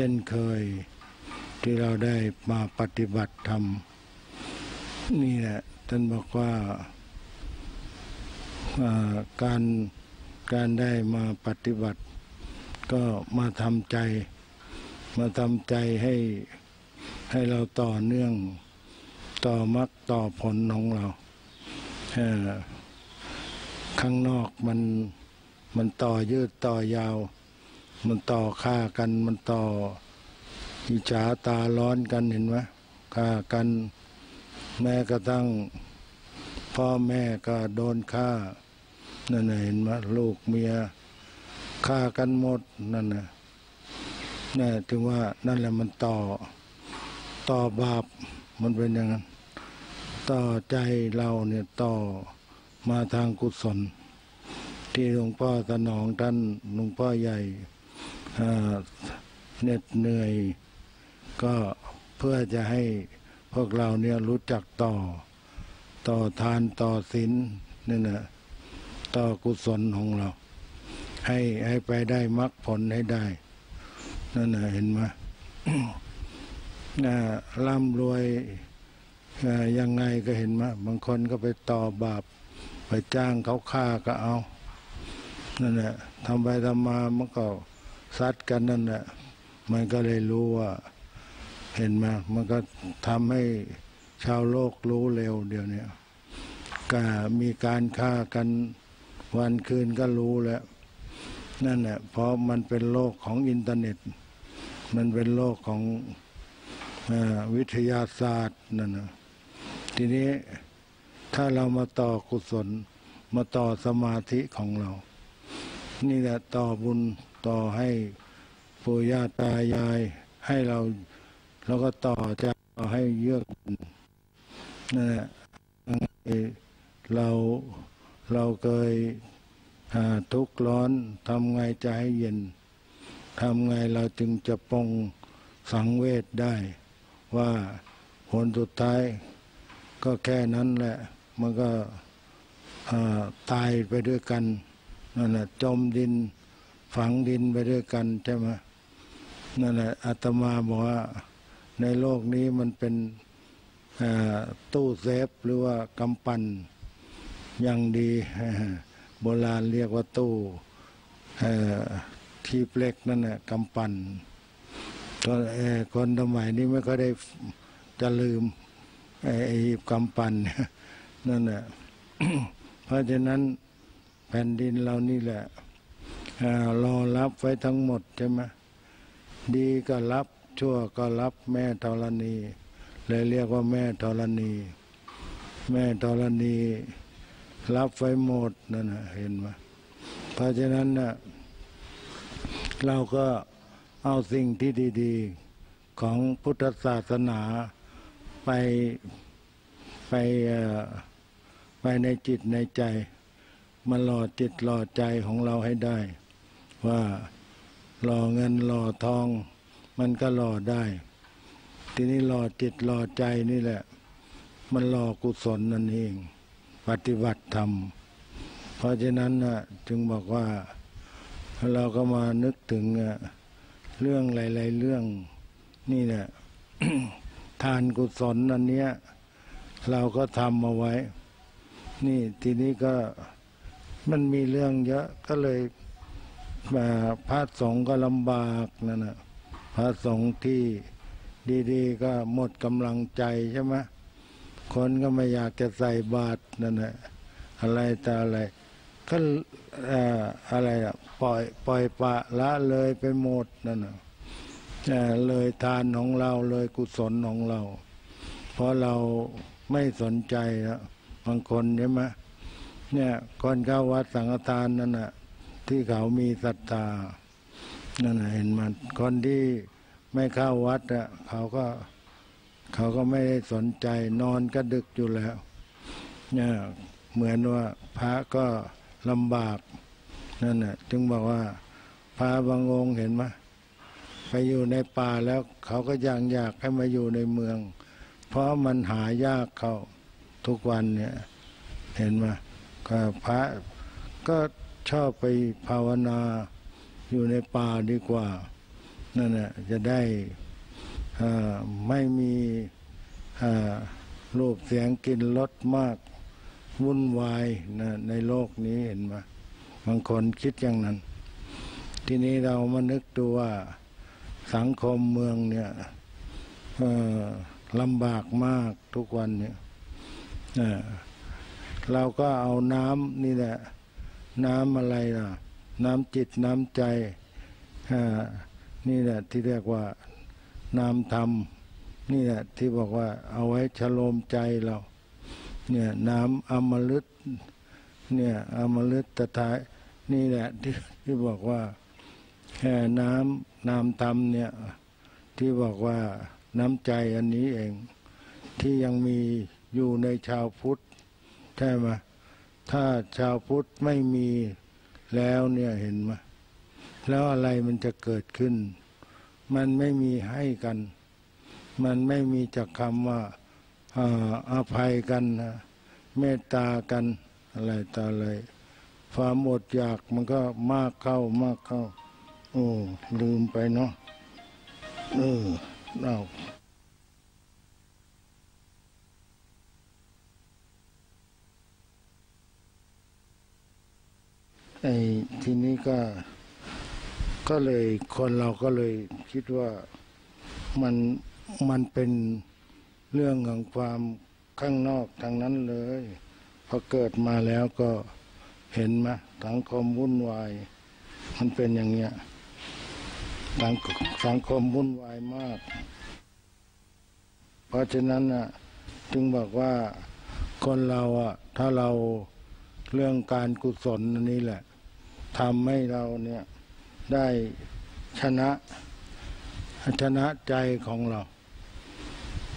ช่นเคย ที่เราได้มาปฏิบัติธรรมนี่แหละท่านบอกว่าการการได้มาปฏิบัติ ก็มาทำใจ มาทำใจให้ให้เราต่อเนื่องต่อมรรคต่อผลของเราข้างนอกมันมันต่อยืดต่อยาว มันต่อฆ่ากันมันต่ออิจฉาตาร้อนกันเห็นไหมฆ่ากันแม้กระทั่งพ่อแม่ก็โดนฆ่านั่นเห็นไหมลูกเมียฆ่ากันหมดนั่นนะนี่ถึงว่านั่นแหละมันต่อต่อบาปมันเป็นอย่างนั้น ต่อใจเราเนี่ยต่อมาทางกุศล ที่หลวงพ่อสนองท่านหลวงพ่อใหญ่ เหน็ดเหนื่อย ก็เพื่อจะให้พวกเราเนี่ยรู้จักต่อ ต่อทานต่อศีลนี่นะต่อกุศลของเรา ให้ให้ไปได้มรรคผลให้ได้นั่นนะเห็นไหมร่ำรวยยังไงก็เห็นไหมบางคนก็ไปต่อบาป ไปจ้างเขาฆ่าก็เอา นั่นแหละทำไปทำมามันก็ ซัดกันนั่นแหละมันก็เลยรู้ว่าเห็นไหมมันก็ทำให้ชาวโลกรู้เร็วเดี๋ยวนี้ก็มีการฆ่ากันวันคืนก็รู้แล้วนั่นแหละเพราะมันเป็นโลกของอินเทอร์เน็ต มันเป็นโลกของวิทยาศาสตร์นั่นนะทีนี้ถ้าเรามาต่อกุศล มาต่อสมาธิของเรา นี่แหละต่อบุญ ต่อให้ปู่ย่าตายายให้เราเราก็ต่อจะต่อให้เยือกนั่นแหละเราเราเคยทุกข์ร้อนทำไงจะให้เย็นทำไงเราจึงจะปองสังเวชได้ ว่าผลสุดท้าย ก็แค่นั้นแหละ มันก็ตายไปด้วยกันนั่นแหละจมดิน ฝังดินไปด้วยกันใช่ไหมนั่นแหละอาตมาบอกว่าในโลกนี้มันเป็นตู้เซฟหรือว่ากำปั้นอย่างดีโบราณเรียกว่าตู้ทีเล็กนั่นแหละกำปั้นคนสมัยนี้ไม่ก็ได้จะลืมไอ้กำปั้นนั่นแหละเพราะฉะนั้นแผ่นดินเรานี่แหละ รอรับไว้ทั้งหมดใช่ไหมดีก็รับชั่วก็รับแม่ธรณีเลยเรียกว่าแม่ธรณี แม่ธรณี รับไว้หมดนั่นนะเห็นไหมเพราะฉะนั้นนะเราก็เอาสิ่งที่ดีๆของพุทธศาสนาไปไปไปในจิตในใจ มาหล่อจิตหล่อใจของเราให้ได้ ว่าหล่อเงินหล่อทอง มันก็หล่อได้ ทีนี้หล่อจิตหล่อใจนี่แหละ มันหล่อกุศลนั่นเอง ปฏิบัติธรรม เพราะฉะนั้นนะจึงบอกว่าเราก็มานึกถึงเรื่องหลาย ๆ เรื่องนี่แหละทานกุศลอันเนี้ย เราก็ทำมาไว้ นี่ทีนี้ก็มันมีเรื่องเยอะก็เลย พระสงฆ์ก็ลำบากนั่นนะพระสงฆ์ที่ดีๆ ก็หมดกำลังใจใช่ไหมคนก็ไม่อยากจะใส่บาตรนั่นแหละอะไรแต่อะไรก็อะไรอะปล่อยปล่อยปะละเลยไปหมดนั่นนะเลยทานของเราเลยกุศลของเรา เพราะเราไม่สนใจนะบางคนใช่ไหมเนี่ยคนเข้าวัดสังฆทานนั่นน่ะ ที่เขามีศรัทธานั่นเห็นมันคนที่ไม่เข้าวัดอะเขาก็เขาก็ไม่ได้สนใจนอนก็ดึกอยู่แล้วเนี่ยเหมือนว่าพระก็ลำบากนั่นน่ะจึงบอกว่าพระบางองค์เห็นไหมไปอยู่ในป่าแล้วเขาก็ยังอยากให้มาอยู่ในเมือง เพราะมันหายากเขาทุกวันเนี่ย เห็นไหมก็พระก็ ชอบไปภาวนาอยู่ในป่าดีกว่า นั่นแหละจะได้ไม่มีรูปเสียงกินรสมากวุ่นวายนะในโลกนี้เห็นไหมบางคนคิดอย่างนั้น ทีนี้เรามานึกดูว่าสังคมเมืองเนี่ยลำบากมากทุกวันเนี่ยเราก็เอาน้ำนี่แหละ น้ำอะไรล่ะ น้ำจิตน้ำใจนี่แหละที่เรียกว่าน้ำธรรม นี่แหละที่บอกว่าเอาไว้ฉโลมใจเรา เนี่ยน้ำอมฤตเนี่ยอมฤตตถายนี่แหละที่ที่บอกว่าแค่น้ำน้ำธรรมเนี่ยที่บอกว่าน้ำใจอันนี้เอง ที่ยังมีอยู่ในชาวพุทธ ใช่ไหม ถ้าชาวพุทธไม่มีแล้วเนี่ยเห็นไหมแล้วอะไรมันจะเกิดขึ้น มันไม่มีให้กัน มันไม่มีจากคำว่าอาภัยกันเมตตากันอะไรต่ออะไรความอดอยากมันก็มากเข้ามากเข้า โอ้ลืมไปเนาะเออเอา ไอ้ทีนี้ก็ก็เลยคนเราก็เลยคิดว่ามันมันเป็นเรื่องของความข้างนอกทางนั้นเลยพอเกิดมาแล้วก็เห็นไหมสังคมวุ่นวาย มันเป็นอย่างเงี้ยสังสังคมวุ่นวายมาก เพราะฉะนั้นอะจึงบอกว่าคนเราอะถ้าเราเรื่องการกุศลนี้แหละ ทำให้เราเนี่ยได้ชนะชนะใจของเรา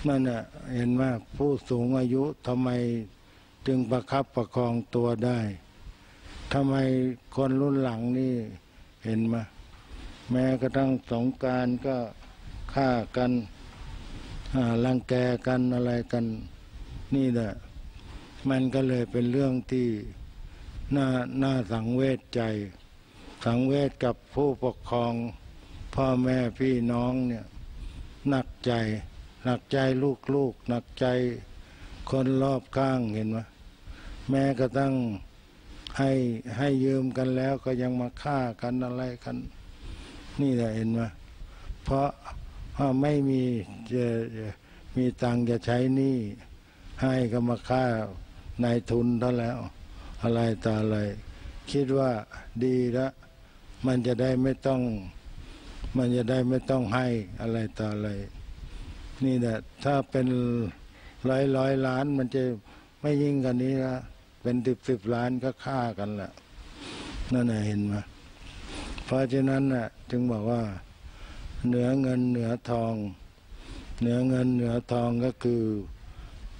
นั่นน่ะเห็นว่าผู้สูงอายุทำไมจึงประคับประคองตัวได้ทำไมคนรุ่นหลังนี่เห็นมา แม้กระทั่งสงการก็ฆ่ากันรังแกกันอะไรกัน นี่แหละมันก็เลยเป็นเรื่องที่ น่าน่าสังเวชใจ สังเวชกับผู้ปกครอง พ่อแม่พี่น้องเนี่ยหนักใจ หนักใจลูกๆหนักใจคนรอบข้างเห็นไหมแม้กระทั่งให้ให้ยืมกันแล้วก็ยังมาฆ่ากันอะไรกัน นี่แหละเห็นไหมเพราะว่าไม่มีจะมีตังจะใช้หนี้ให้ก็มาฆ่านายทุนเท่าแล้ว อะไรต่ออะไร คิดว่าดีล้วมันจะได้ไม่ต้อง มันจะได้ไม่ต้องให้อะไรต่ออะไร นี่แหละถ้าเป็นร้อยร้อยล้าน มันจะไม่ยิ่งกันนี้ละเป็นสิบสิบล้านก็ฆ่ากันแหละนั่นเห็นไหมเพราะฉะนั้นน่ะจึงบอกว่า เหนือเงินเหนือทอง เหนือเงินเหนือทองก็คือ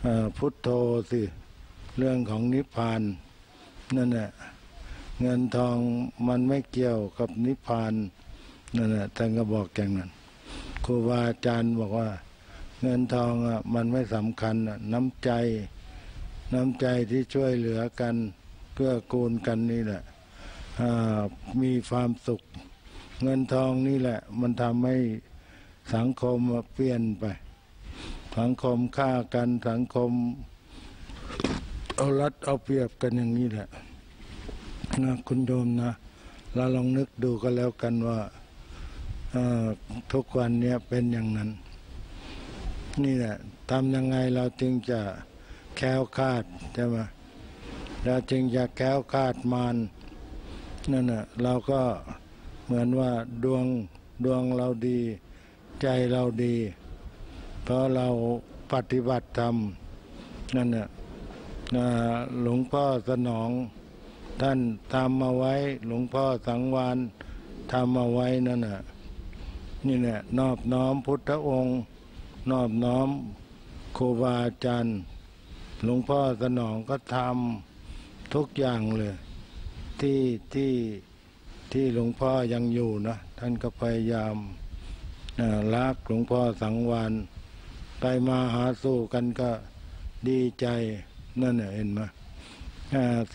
อพุทโธสิ เรื่องของนิพพาน นั่นแหละเงินทองมันไม่เกี่ยวกับนิพพานนั่นแหละท่านก็บอกอย่างนั้นครูบาอาจารย์บอกว่า เงินทองอะมันไม่สำคัญน้ำใจ น้ำใจที่ช่วยเหลือกันเกื้อกูลกันนี่แหละมีความสุข เงินทองนี่แหละ มันทำให้สังคมเปลี่ยนไป สังคมฆ่ากันสังคมเอารัดเอาเปรียบกันอย่างนี้แหละ นะคุณโยมนะเราลองนึกดูก็แล้วกันว่าทุกวันนี้เป็นอย่างนั้น นี่แหละทำยังไงเราจึงจะแค้วคาดใช่ไหมเราจึงจะแค้วคาดมานนั่นน่ะเราก็เหมือนว่าดวงดวงเราดี ใจเราดี เพราะเราปฏิบัติธรรมนั่นน่ะหลวงพ่อสนอง ท่านทำมาไว้หลวงพ่อสังวานทำมาไว้นั่นน่ะนี่แหละนอบน้อมพุทธองค์ นอบน้อมครูบาอาจารย์หลวงพ่อสนองก็ทำทุกอย่างเลย ที่ที่ที่หลวงพ่อยังอยู่นะท่านก็พยายามรักหลวงพ่อสังวานไปมาหาสู้กันก็ดีใจนั่นเห็นไหม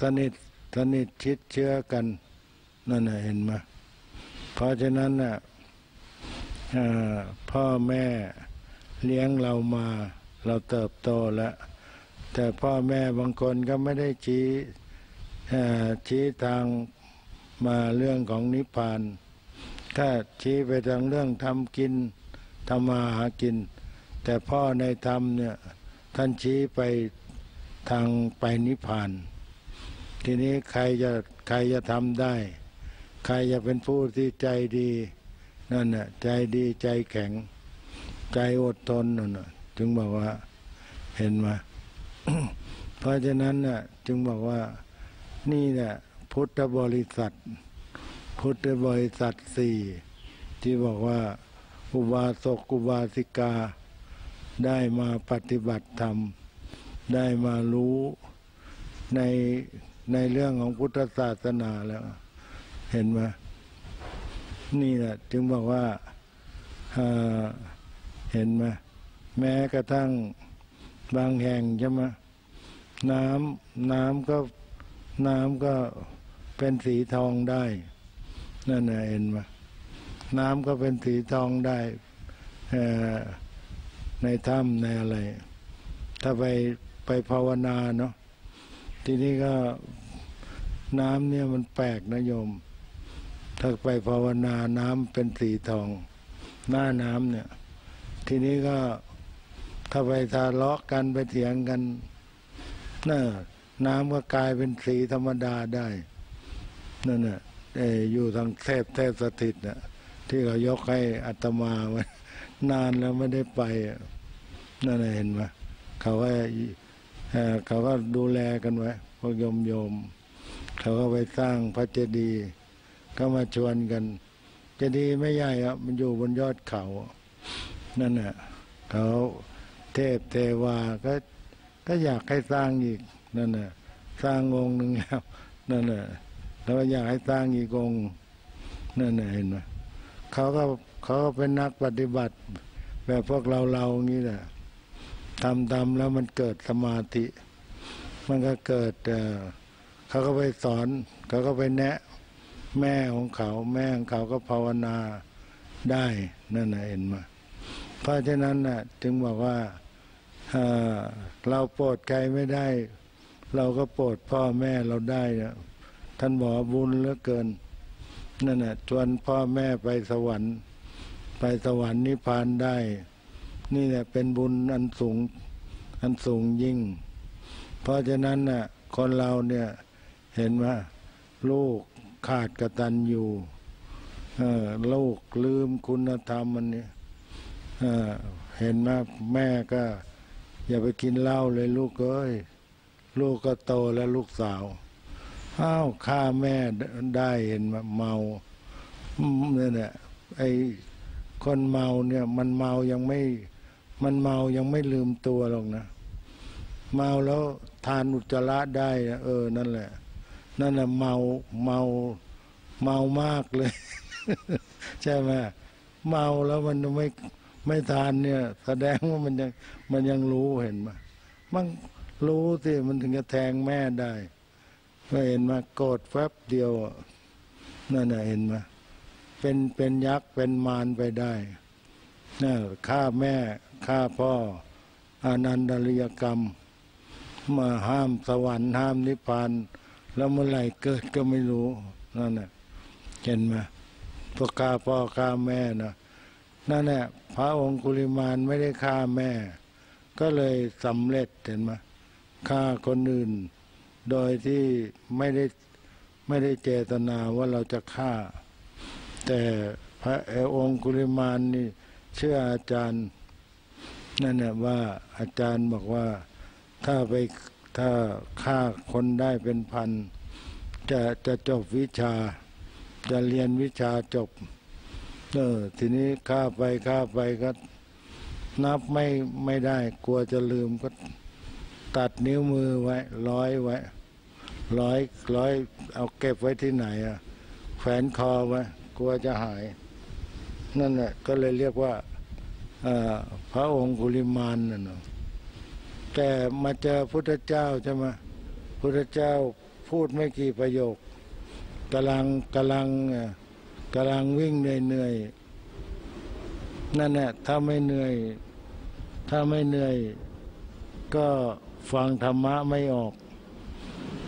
สนิท สนิทชิดเชื้อกันนั่นเห็นไหมเพราะฉะนั้นน่ะพ่อแม่เลี้ยงเรามาเราเติบโตแล้ว แต่พ่อแม่บางคนก็ไม่ได้ชี้ชี้ทางมาเรื่องของนิพพาน ถ้าชี้ไปทางเรื่องทำกินทำมาหากิน แต่พ่อในธรรมเนี่ยท่านชี้ไปทางไปนิพพาน ทีนี้ใครจะใครจะทำได้ ใครจะเป็นผู้ที่ใจดีนั่นน่ะใจดีใจแข็ง ใจอดทนนั่นน่ะจึงบอกว่าเห็นไหมเพราะฉะนั้นน่ะจึงบอกว่านี่แหละพุทธบริษัท พุทธบริษัทสี่ที่บอกว่าอุบาสกอุบาสิกา ได้มาปฏิบัติธรรม ได้มารู้ใน ในเรื่องของพุทธศาสนาแล้ว เห็นไหมนี่แหละจึงบอกว่าเห็นไหมแม้กระทั่งบางแห่งใช่ไหมน้ำน้ำก็น้ำก็เป็นสีทองได้นั่นนะเห็นไหมน้ำก็เป็นสีทองได้ในถ้ำในอะไร ถ้าไปไปภาวนาเนาะ ทีนี้ก็น้ำเนี่ยมันแปลกนะโยม ถ้าไปภาวนาน้ำเป็นสีทอง หน้าน้ำเนี่ย ทีนี้ก็ถ้าไปทะเลาะกันไปเถียงกันน่ะน้ำก็กลายเป็นสีธรรมดาได้นั่นน่ะเออยู่ทางเทพเทพสถิตน่ะที่เขายกให้อัตมาไว้นานแล้วไม่ได้ไปนั่นน่ะเห็นไหมเขาก็เอ่อ เขาก็ดูแลกันไว้พวกโยมโยมๆเขาก็ไปสร้างพระเจดีย์ก็มาชวนกัน เจดีย์ไม่ใหญ่อะมันอยู่บนยอดเขา นั่นน่ะเขาเทพเทวาก็ก็อยากให้สร้างอีกนั่นน่ะสร้างองค์หนึ่งแล้วนั่นน่ะแล้วอยากให้สร้างอีกองค์นั่นน่ะเห็นไหมเขาก็เขาก็เป็นนักปฏิบัติ แบบพวกเราเราๆงี้แหละ ทำทำแล้วมันเกิดสมาธิ มันก็เกิดเขาก็ไปสอนเขาก็ไปแนะ แม่ของเขา แม่ของเขาก็ภาวนาได้นั่นนะเห็นมาเพราะฉะนั้นน่ะจึงบอกว่าเอ่อเราโปรดใครไม่ได้ เราก็โปรดพ่อแม่เราได้นะท่านบอกว่าบุญเหลือเกินนั่นน่ะชวนพ่อแม่ไปสวรรค์ ไปสวรรค์นิพพานได้ นี่แหละเป็นบุญอันสูงอันสูงยิ่ง เพราะฉะนั้นน่ะคนเราเนี่ยเห็นว่าลูกขาดกตัญญูเออลูกลืมคุณธรรมมันเนี่ยเเห็นไหมแม่ก็ อย่าไปกินเหล้าเลยลูกเอ้ยลูกก็โตแล้วลูกสาวอ้าวฆ่าแม่ได้เห็นไหมเมาเนี่ยไอ้คนเมาเนี่ยมันเมายังไม่ มันเมายังไม่ลืมตัวหรอกนะ เมาแล้วทานอุจจาระได้นะเออ นั่นแหละ นั่นแหละเมาเมาเมามากเลย ใช่ไหมเมาแล้วมันไม่ไม่ทานเนี่ย แสดงว่ามันยังมันยังรู้เห็นไหมมันรู้สิมันถึงจะแทงแม่ได้ก็เห็นมาโกรธแฟบเดียวนั่นน่ะเห็นไหมเป็นเป็นยักษ์เป็นมารไปได้น่ะฆ่าแม่ ฆ่าพ่ออนันดริยกรรม มาห้ามสวรรค์ห้ามนิพพาน แล้วเมื่อไหร่เกิดก็ไม่รู้นั่นน่ะเห็นไหมพวกฆ่าพ่อฆ่าแม่นะนั่นแหละพระองคุลิมานไม่ได้ฆ่าแม่ ก็เลยสำเร็จเห็นไหมฆ่าคนอื่น โดยที่ไม่ได้ไม่ได้เจตนาว่าเราจะฆ่า แต่พระเอองคุลิมานนี่เชื่ออาจารย์ นั่นแหละว่าอาจารย์บอกว่าถ้าไปถ้าฆ่าคนได้เป็นพัน จะจะจบวิชา จะเรียนวิชาจบเออทีนี้ฆ่าไปฆ่าไปก็นับไม่ไม่ได้กลัวจะลืมก็ตัดนิ้วมือไว้ ร้อยไว้ ร้อยร้อยเอาเก็บไว้ที่ไหนอะแขวนคอไว้กลัวจะหาย นั่นแหละก็เลยเรียกว่า พระองค์กุลิมานน่ะเนอะแต่มาเจอพุทธเจ้าใช่ไหมพุทธเจ้าพูดไม่กี่ประโยคกำลังกำลังกำลังวิ่งเหนื่อยๆนั่นแหละถ้าไม่เหนื่อย ถ้าไม่เหนื่อย ก็ฟังธรรมะไม่ออก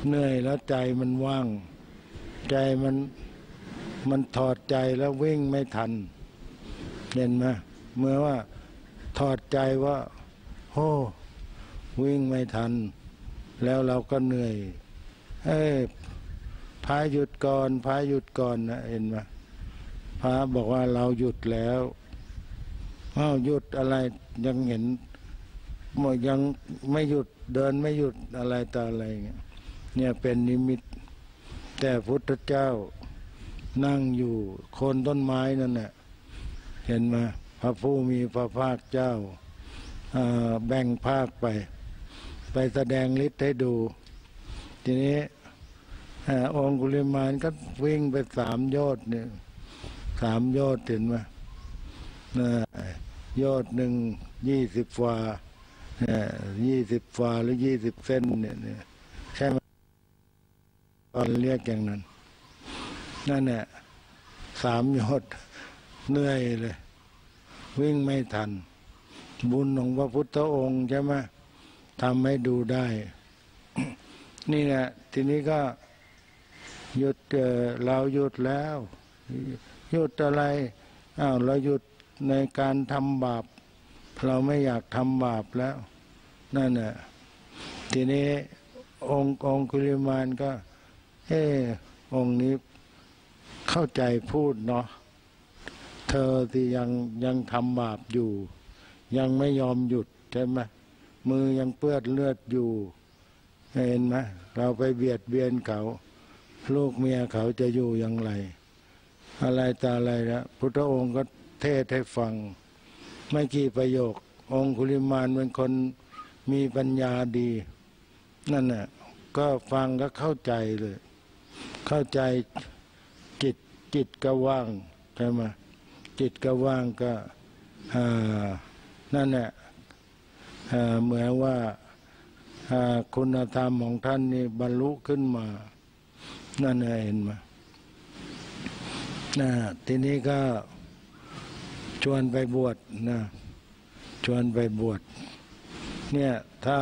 เหนื่อยแล้วใจมันว่าง ใจมันมันถอดใจแล้ววิ่งไม่ทัน เห็นไหม เมื่อว่าถอดใจว่าโอ้วิ่งไม่ทัน แล้วเราก็เหนื่อยเอ้ยพาหยุดก่อนพาหยุดก่อนนะเห็นไหมพระบอกว่าเราหยุดแล้วอ้าวหยุดอะไรยังเห็นยังไม่หยุดเดินไม่หยุดอะไรต่ออะไรเงี้ยเนี่ยเป็นนิมิต แต่พุทธเจ้านั่งอยู่โคนต้นไม้นั่นแหละเห็นไหม พระผู้มีพระภาคเจ้าแบ่งภาคไป ไปแสดงฤทธิ์ให้ดู ทีนี้องคุลิมานก็วิ่งไปสามยอดเนี่ยสามยอดเห็นไหมยอดหนึ่งยี่สิบฟายี่สิบฟาหรือยี่สิบเส้นเนี่ยใช่ไหมตอนเรียกอย่างนั้น นั่นแหละสามยอดเหนื่อยเลย วิ่งไม่ทัน บุญของพระพุทธองค์ใช่ไหมทำให้ดูได้ นี่แหละทีนี้ก็หยุดเราหยุดแล้วหยุดอะไรอ้าวเราหยุดในการทำบาป เราไม่อยากทำบาปแล้ว นั่นแหละทีนี้องค์องคุลิมานก็ เออองค์นี้เข้าใจพูดเนาะ เธอที่ยังยังทำบาปอยู่ ยังไม่ยอมหยุดใช่ไหมมือยังเปื้อนเลือดอยู่เห็นไหมเราไปเบียดเบียนเขา ลูกเมียเขาจะอยู่อย่างไร อะไรตาอะไรนะพุทธองค์ก็เทศให้ฟัง ไม่กี่ประโยค องคุลิมานเป็นคนมีปัญญาดี นั่นน่ะก็ฟังก็เข้าใจเลย เข้าใจจิตจิตก็ว่างใช่ไหม จิตก็ว่างก็นั่นแหละเหมือนว่าคุณธรรมของท่านนี่บรรลุขึ้นมา นั่นเห็นมาทีนี้ก็ชวนไปบวชนะชวนไปบวชเนี่ยถ้า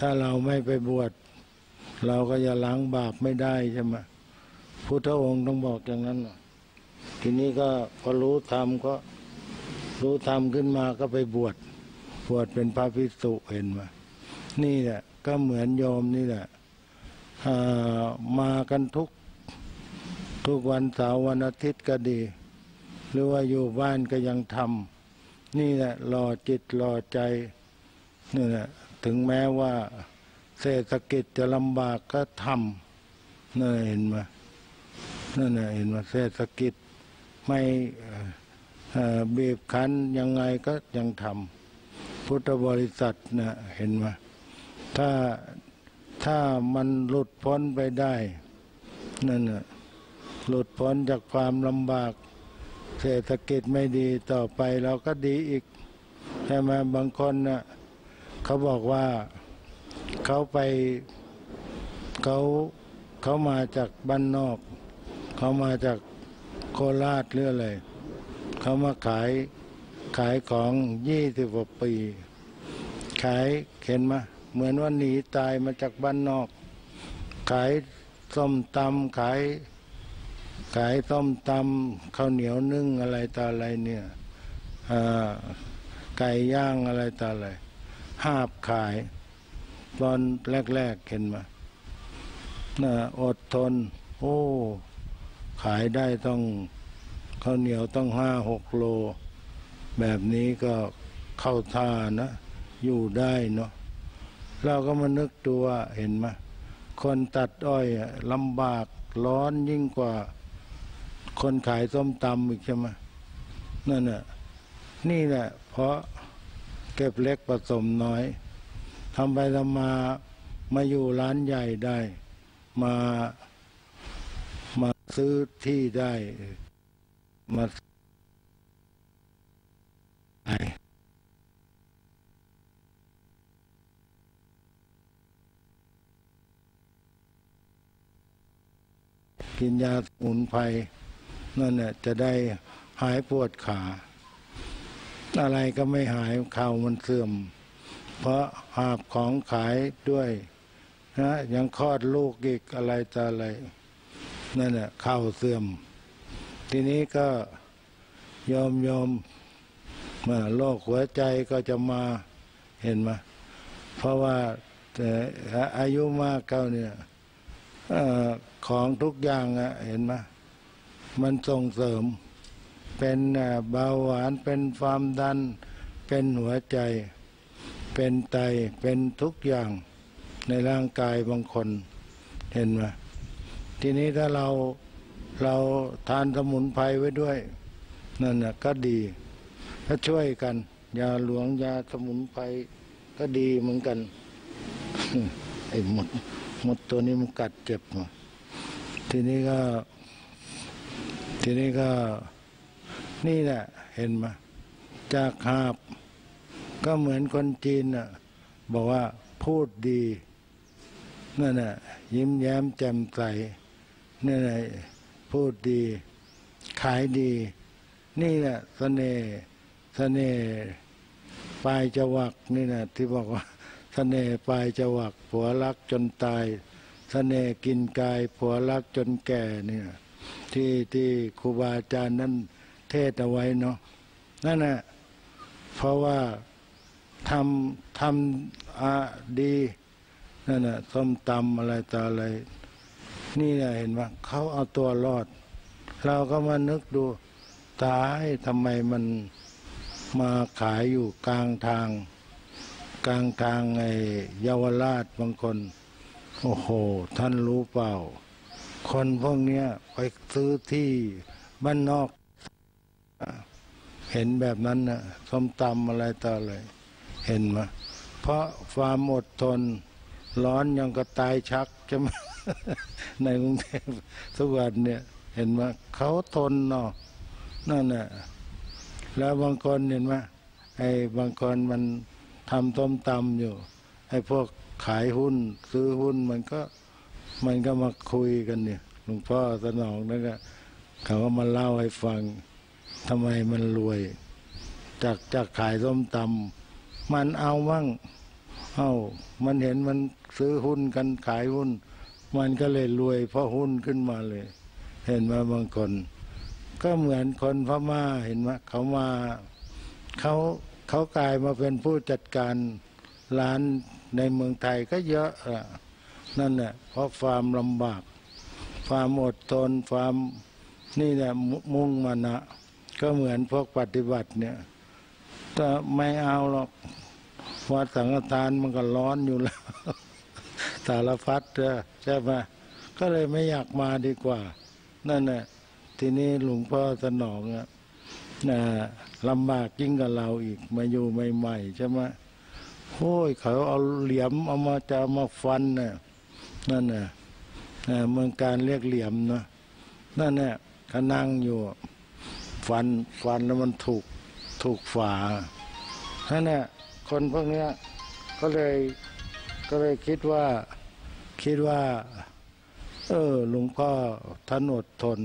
ถ้าเราไม่ไปบวชเราก็จะล้างบาปไม่ได้ใช่ไหมพุทธองค์ต้องบอกอย่างนั้น ทีนี้ก็พอรู้ธรรมก็รู้ธรรมขึ้นมาก็ไปบวชบวชเป็นพระภิกษุเห็นไหมนี่แหละก็เหมือนโยมนี่แหละมากันทุกทุกวันเสาร์วันอาทิตย์ก็ดี หรือว่าอยู่บ้านก็ยังทำนี่แหละหล่อจิตหล่อใจนี่แหละถึงแม้ว่าเศรษฐกิจจะลำบากก็ทำนั่นเห็นไหมนั่นเห็นไหมเศรษฐกิจ ไม่บีบคั้นยังไงก็ยังทำพุทธบริษัทนะเห็นไหมถ้าถ้ามันหลุดพ้นไปได้นั่นนะหลุดพ้นจากความลำบาก เศรษฐกิจไม่ดีต่อไปเราก็ดีอีกใช่ไหมบางคนนะ่ะเขาบอกว่าเขาไปเขาเขามาจากบ้านนอก เขามาจาก โคราชหรืออะไรเขามาขายขายของยี่สิบกว่าปี ขายเห็นมาเหมือนว่าหนีตายมาจากบ้านนอก ขายส้มตำขาย ขายต้มตำข้าวเหนียวนึ่งอะไรต่ออะไรเนี่ยไก่ย่างอะไรต่ออะไรหาบขาย ตอนแรกๆเห็นมานะอดทน โอ้ ขายได้ต้องข้าวเหนียวต้องห้าหกโล แบบนี้ก็เข้าท่านะ อยู่ได้เนาะเราก็มานึกตัวเห็นไหมคนตัดอ้อยลำบากร้อนยิ่งกว่า คนขายส้มตำอีกใช่ไหมนั่นน่ะนี่แหละ เพราะเก็บเล็กผสมน้อยทำไปทำมามาอยู่ร้านใหญ่ได้ มามา ซื้อที่ได้มากินยาสมุนไพรนั่นเนี่ยจะได้หายปวดขา อะไรก็ไม่หายข่าวมันเสื่อม เพราะหาบของขายด้วยนะยังคลอดลูกอีกอะไรต่ออะไร นั่นแหละข่าวเสื่อม ทีนี้ก็ยอมยอมมาโรคหัวใจก็จะมาเห็นไหมเพราะว่าแต่อายุมากเก้าเนี่ยอของทุกอย่างอะเห็นไหมมันส่งเสริม เป็นเบาหวานเป็นความดัน เป็นหัวใจ เป็นไตเป็นทุกอย่างในร่างกายบางคนเห็นไหม ทีนี้ถ้าเราเราทานสมุนไพรไว้ด้วยนั่นน่ะก็ดีก็ช่วยกันยาหลวงยาสมุนไพรก็ดีเหมือนกันไอ้หมดหมดตัวนี้มันกัดเจ็บมาทีนี้ก็ ทีนี้ก็ นี่แหละเห็นไหมจากหาบ ก็เหมือนคนจีนน่ะ บอกว่าพูดดีนั่นน่ะยิ้มแย้มแจ่มใส นี่แหละพูดดี ขายดี นี่แหละเสน่ห์เสน่ห์ปลายจวักนี่นะที่บอกว่าเสน่ห์ปลายจวักผัวรักจนตายเสน่ห์กินกายผัวรักจนแก่เนี่ย ที่ที่ครูบาอาจารย์นั้นเทศเอาไว้เนาะนั่นแหละเพราะว่าทำทำอาดีนั่นแหละส้มตำอะไรต่ออะไร นี่เห็นว่าเขาเอาตัวรอด เราก็มานึกดูตายทำไมมันมาขายอยู่กลางทาง กลางทางไอ้เยาวราชบางคน โอ้โห ท่านรู้เปล่า คนพวกเนี้ยไปซื้อที่บ้านนอก เห็นแบบนั้นนะส้มตำอะไรต่ออะไรเห็นไหมเพราะความอดทนร้อนยังก็ตายชักใช่ไหม ในกรุงเทพทุกวันเนี่ย เห็นไหมเขาทนเนาะนั่นแหละแล้วบางคนเห็นไหมไอ้บางคนมันทำต้มตำอยู่ ไอ้พวกขายหุ้น ซื้อหุ้นมันก็มันก็มาคุยกันเนี่ยหลวงพ่อสนองนั่นก็เขาก็มาเล่าให้ฟังทำไมมันรวย จากจากขายส้มตำมันเอามั่งเอ้ามันเห็นมันซื้อหุ้นกันขายหุ้น มันก็เลยรวยเพราะหุ้นขึ้นมาเลย เห็นมาบางคน ก็เหมือนคนพม่าเห็นไหมเขามาเขาเขากลายมาเป็นผู้จัดการร้านในเมืองไทยก็เยอะอะนั่นแหละเพราะความลำบาก ความอดทนความนี่แหละมุมุ่งมานะ ก็เหมือนพวกปฏิบัติเนี่ยแต่ไม่เอาหรอกวัดสังฆทานมันก็ร้อนอยู่แล้ว สารพัดเด้อ ใช่ไหมก็เลยไม่อยากมาดีกว่า นั่นแหละทีนี้หลวงพ่อสนองอะนะลำบากยิ่งกับเราอีกมาอยู่ใหม่ๆใช่ไหมโอ้ยเขาเอาเหลี่ยมเอามาจะามาฟันน่ะนั่นน่ะนะเมืองการเรียกเหลี่ยมนะนั่นแหละเขานั่งอยู่ ฟันฟันแล้วมันถูกถูกฝานั่นแหละคนพวกเนี้ยก็เลยก็เลยคิดว่า คิดว่า เออหลวงพ่อท่านอดทน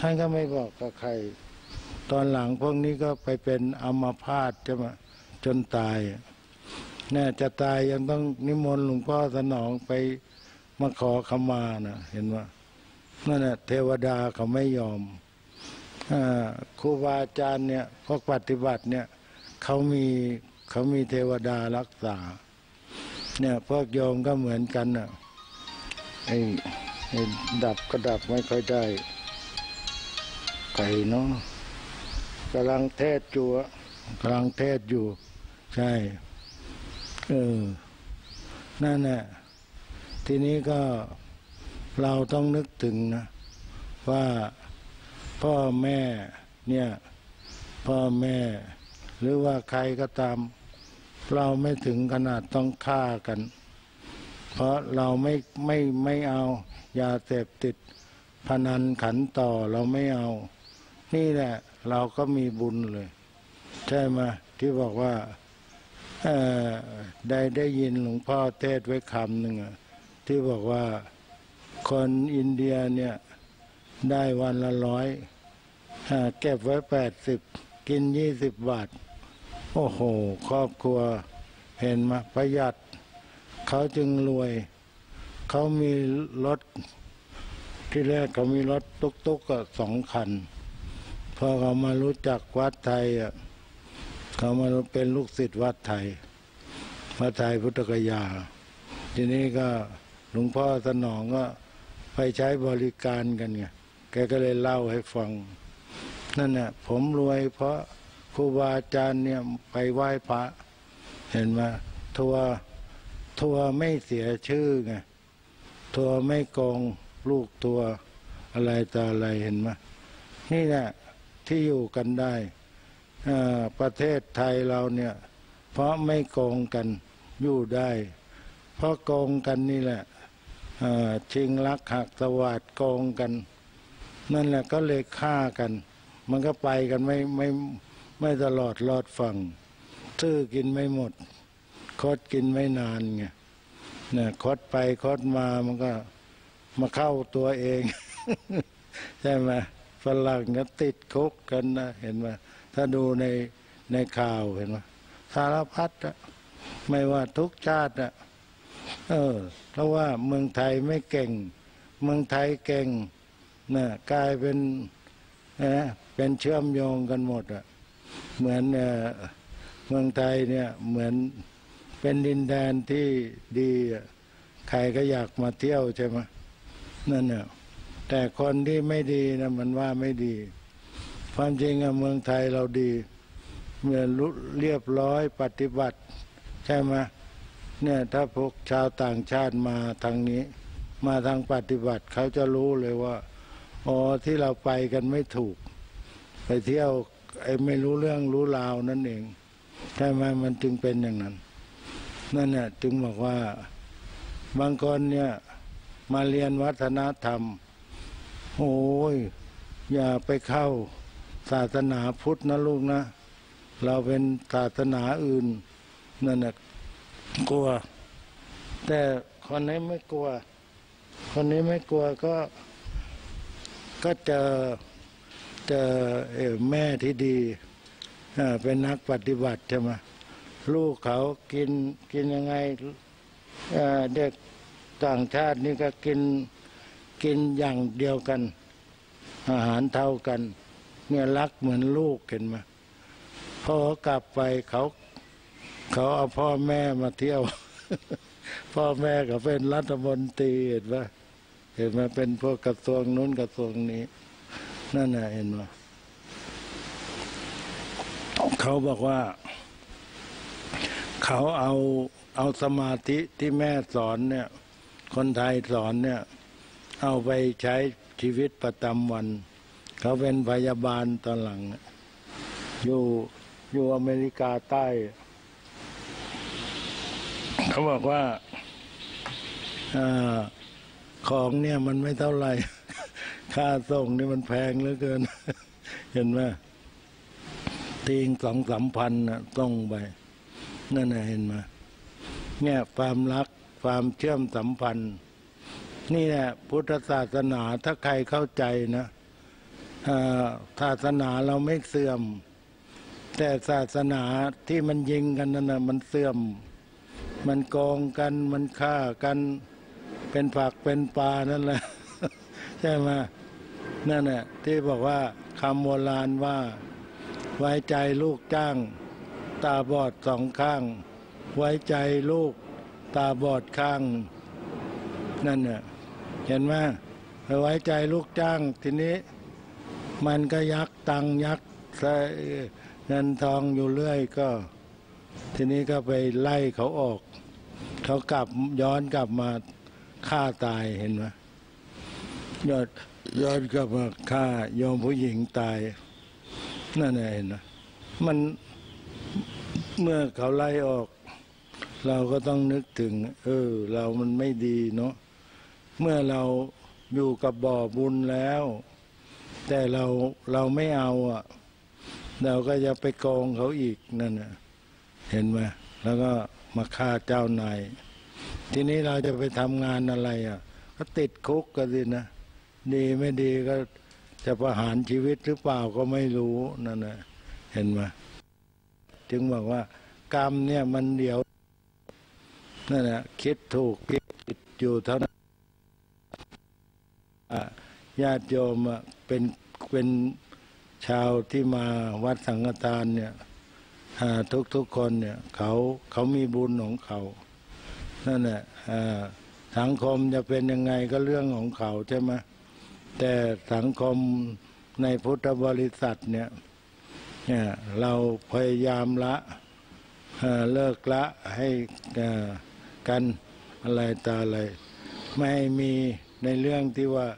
ท่านก็ไม่บอกกับใคร ตอนหลังพวกนี้ก็ไปเป็นอมพาตจะมาจนตายแน่จะตายยังต้องนิมนต์หลวงพ่อสนองไปมาขอขมานะเห็นว่านั่นแหละเทวดาเขาไม่ยอมอครูบาอาจารย์เนี่ยพวกปฏิบัติเนี่ยเขามีเขามีเทวดารักษา เนี่ยพวกโยมก็เหมือนกันน่ะ ไอ้ไอ้ดับก็ดับไม่ค่อยได้ ไก่เนาะกำลังเทศอยู่กำลังเทศอยู่ ใช่เออนั่นแหละทีนี้ก็เราต้องนึกถึงนะ ว่าพ่อแม่เนี่ย พ่อแม่ หรือว่าใครก็ตาม เราไม่ถึงขนาดต้องฆ่ากัน เพราะเราไม่ไม่ไม่เอายาเสพติดพนันขันต่อเราไม่เอา นี่แหละ เราก็มีบุญเลย ใช่ไหมที่บอกว่าได้ได้ยินหลวงพ่อเทศไว้คำหนึ่งที่บอกว่าคนอินเดียเนี่ยได้วันละร้อยเก็บไว้แปดสิบกินยี่สิบบาท โอ้โห ครอบครัวเห็นมาประหยัด เขาจึงรวย เขามีรถที่แรกเขามีรถตุกตุกก็สองคัน พอเขามารู้จักวัดไทยอะเขามาเป็นลูกศิษย์วัดไทยวัดไทยพุทธกยา ทีนี้ก็หลวงพ่อสนองก็ไปใช้บริการกันไงแกก็เลยเล่าให้ฟัง นั่นน่ะผมรวยเพราะครูบาอาจารย์เนี่ยไปไหว้พระ เห็นไหมทัวร์ ทัวไม่เสียชื่อไงทัวไม่โกงลูกทัวอะไรต่ออะไรเห็นไหมนี่แหละที่อยู่กันได้ประเทศไทยเราเนี่ย เพราะไม่โกงกันอยู่ได้ เพราะโกงกันนี่แหละชิงลักหักสวัสดโกงกัน นั่นแหละก็เลยฆ่ากัน มันก็ไปกันไม่ไม่ไม่ตลอดรอดฟังซื้อกินไม่หมด คดกินไม่นานไงเนี่ยคดไปคดมามันก็มาเข้าตัวเอง ใช่ไหมฝรั่งก็ติดคุกกันนะเห็นไหมถ้าดูในในข่าวเห็นไหมสารพัดอะไม่ว่าทุกชาติอะเออ เพราะว่าเมืองไทยไม่เก่ง เมืองไทยเก่งนะกลายเป็นเอ่อเป็นเชื่อมโยงกันหมดอะเหมือนเอ่อเมืองไทยเนี่ยเหมือน เป็นดินแดนที่ดีใครก็อยากมาเที่ยวใช่ไหมนั่นเน่ะแต่คนที่ไม่ดีนะมันว่าไม่ดี ความจริงอะเมืองไทยเราดีเมื่อรู้เรียบร้อยปฏิบัติ ใช่ไหมเนี่ยถ้าพวกชาวต่างชาติมาทางนี้ มาทางปฏิบัติเขาจะรู้เลยว่าอ๋อที่เราไปกันไม่ถูก ไปเที่ยวไอ้ไม่รู้เรื่องรู้ราวนั่นเองใช่ไหมมันจึงเป็นอย่างนั้น นั่นเนี่ยจึงบอกว่าบางคนเนี่ยมาเรียนวัฒนธรรม โอ้ย อย่าไปเข้าศาสนาพุทธนะลูกนะ เราเป็นศาสนาอื่น นั่นน่ะกลัว แต่คนนี้ไม่กลัว คนนี้ไม่กลัวก็ก็เจอเจอแม่ที่ดีเป็นนักปฏิบัติใช่ไหม ลูกเขากินกินยังไงเด็กต่างชาตินี่ก็กินกินอย่างเดียวกัน อาหารเท่ากัน เนี่ยรักเหมือนลูกเห็นไหมพอเขากลับไปเขาเขาเอาพ่อแม่มาเที่ยว พ่อแม่ก็เป็นรัฐมนตรีเห็นไหมเห็นไหมเป็นพวกกระทรวงนู้นกระทรวงนี้ นั่นน่ะเห็นไหมเขาบอกว่า เขาเอาเอาสมาธิที่แม่สอนเนี่ย คนไทยสอนเนี่ย เอาไปใช้ชีวิตประจำวัน เขาเป็นพยาบาลตอนหลัง อยู่อยู่อเมริกาใต้ เขาบอกว่าอของเนี่ยมันไม่เท่าไหร่ ค่าส่งนี่มันแพงเหลือเกิน เห็นไหมตีงสองสามพันนะต้องไป นั่นนะเห็นไหมเนี่ยความรักความเชื่อมสัมพันธ์ นี่แหละพุทธศาสนาถ้าใครเข้าใจนะศาสนาเราไม่เสื่อม แต่ศาสนาที่มันยิงกันนั่นนะมันเสื่อม มันโกงกันมันฆ่ากันเป็นผักเป็นปลานั่นแหละใช่ไหมนั่นแหละที่บอกว่าคำโบราณว่า ไว้ใจลูกจ้าง ตาบอดสองข้าง ไว้ใจลูกตาบอดข้าง นั่นเนี่ยเห็นไหมไปไว้ใจลูกจ้างทีนี้ มันก็ยักตังยักเงินทองอยู่เรื่อยก็ ทีนี้ก็ไปไล่เขาออก เขากลับย้อนกลับมาฆ่าตายเห็นไหมยอดย้อนกลับมาฆ่าโยมผู้หญิงตายนั่นเองนะมัน เมื่อเขาไล่ออก เราก็ต้องนึกถึง เออ เรามันไม่ดีเนาะเมื่อเราอยู่กับบ่อบุญแล้ว แต่เราเราไม่เอาอะ เราก็จะไปโกงเขาอีกนั่นนะเห็นไหมแล้วก็มาฆ่าเจ้านายทีนี้เราจะไปทำงานอะไรอะ ก็ติดคุกกันสินะดีไม่ดีก็จะประหารชีวิตหรือเปล่าก็ไม่รู้นั่นนะเห็นไหม จึงบอกว่า กรรมเนี่ยมันเดียวนั่นแหละคิดถูกคิดผิดอยู่เท่านั้นอะญาติโยมเป็นเป็นชาวที่มาวัดสังฆทานเนี่ยอ่าทุกคนเนี่ยเขาเขามีบุญของเขานั่นแหละอ่าสังคมจะเป็นยังไงก็เรื่องของเขาใช่ไหมแต่สังคมในพุทธบริษัทเนี่ย เนี่ยเราพยายามละเลิกละให้กันอะไรต่ออะไร ไม่ให้มีในเรื่องที่ว่า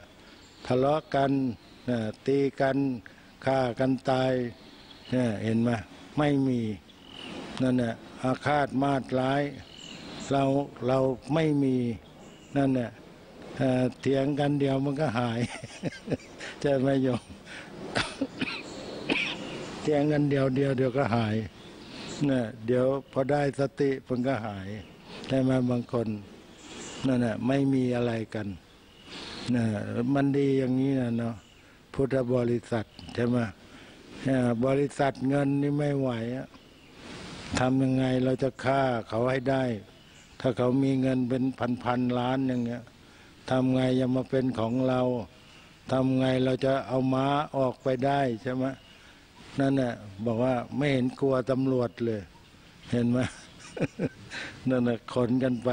ทะเลาะกันตีกันฆ่ากันตายเนี่ยเห็นไหมไม่มีนั่นแหละอาฆาตมาตร้าย เราเราไม่มีนั่นแหละเถียงกันเดียวมันก็หายใช่ไมโยม เถียงกันเดียวเดียวเดียวก็หายเนี่ยเดี๋ยวพอได้สติมันก็หายใช่ไหมบางคนนั่นแหละไม่มีอะไรกันนะมันดีอย่างนี้นะเนาะพุทธบริษัทใช่ไหมบริษัทเงินนี่ไม่ไหวอะทำยังไงเราจะฆ่าเขาให้ได้ ถ้าเขามีเงินเป็นพันพันๆล้านอย่างเงี้ยทำไงยังมาเป็นของเราทำไงเราจะเอาม้าออกไปได้ใช่ไหม นั่นน่ะบอกว่าไม่เห็นกลัวตำรวจเลย เห็นไหมนั่นน่ะขนกันไป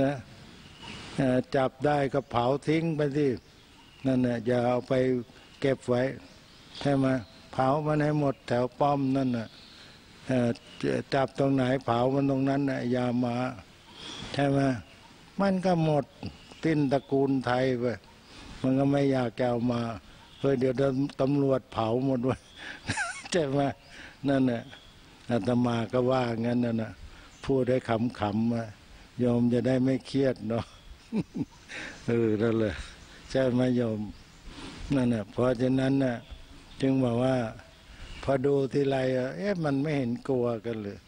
นะจับได้ก็เผาทิ้งไปที่นั่นน่ะอย่าเอาไปเก็บไว้ใช่ไหมเผามันให้หมดแถวป้อมนั่นน่ะจับตรงไหนเผามันตรงนั้นน่ะอยามาใช่ไหมมันก็หมดสิ้นตระกูลไทยไปมันก็ไม่อยากจะเอามาเพื่อเดี๋ยวตำรวจเผาหมดไว้ ใช่ไหมนั่นน่ะอาตมาก็ว่างั้นน่ะนะพูดได้ขำๆว่าโยมจะได้ไม่เครียดเนาะเออนั่นแหละใช่ไหมโยมนั่นน่ะเพราะฉะนั้นน่ะจึงบอกว่า พอดูทีไรเอ๊ะมันไม่เห็นกลัวกันเลย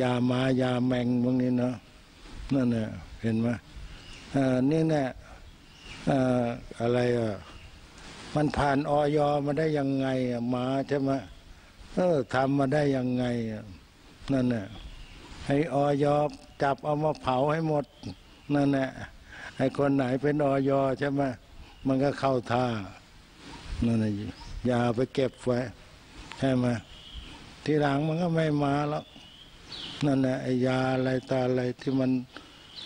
ยามายาแมงพวกนี้เนาะนั่นน่ะเห็นไหมอ่านี่แน่อ่าอะไรอะ มันผ่านออยมาได้ยังไงอะหมาใช่ไหมเออทำมาได้ยังไงอะนั่นน่ะให้ออยจับเอามาเผาให้หมดนั่นแหละไอ้คนไหนเป็นออยใช่ไหมมันก็เข้าท่านั่นน่ะอย่าไปเก็บไว้ใช่ไหมทีหลังมันก็ไม่มาแล้วนั่นแหละไอ้ยาอะไรตาอะไรที่มัน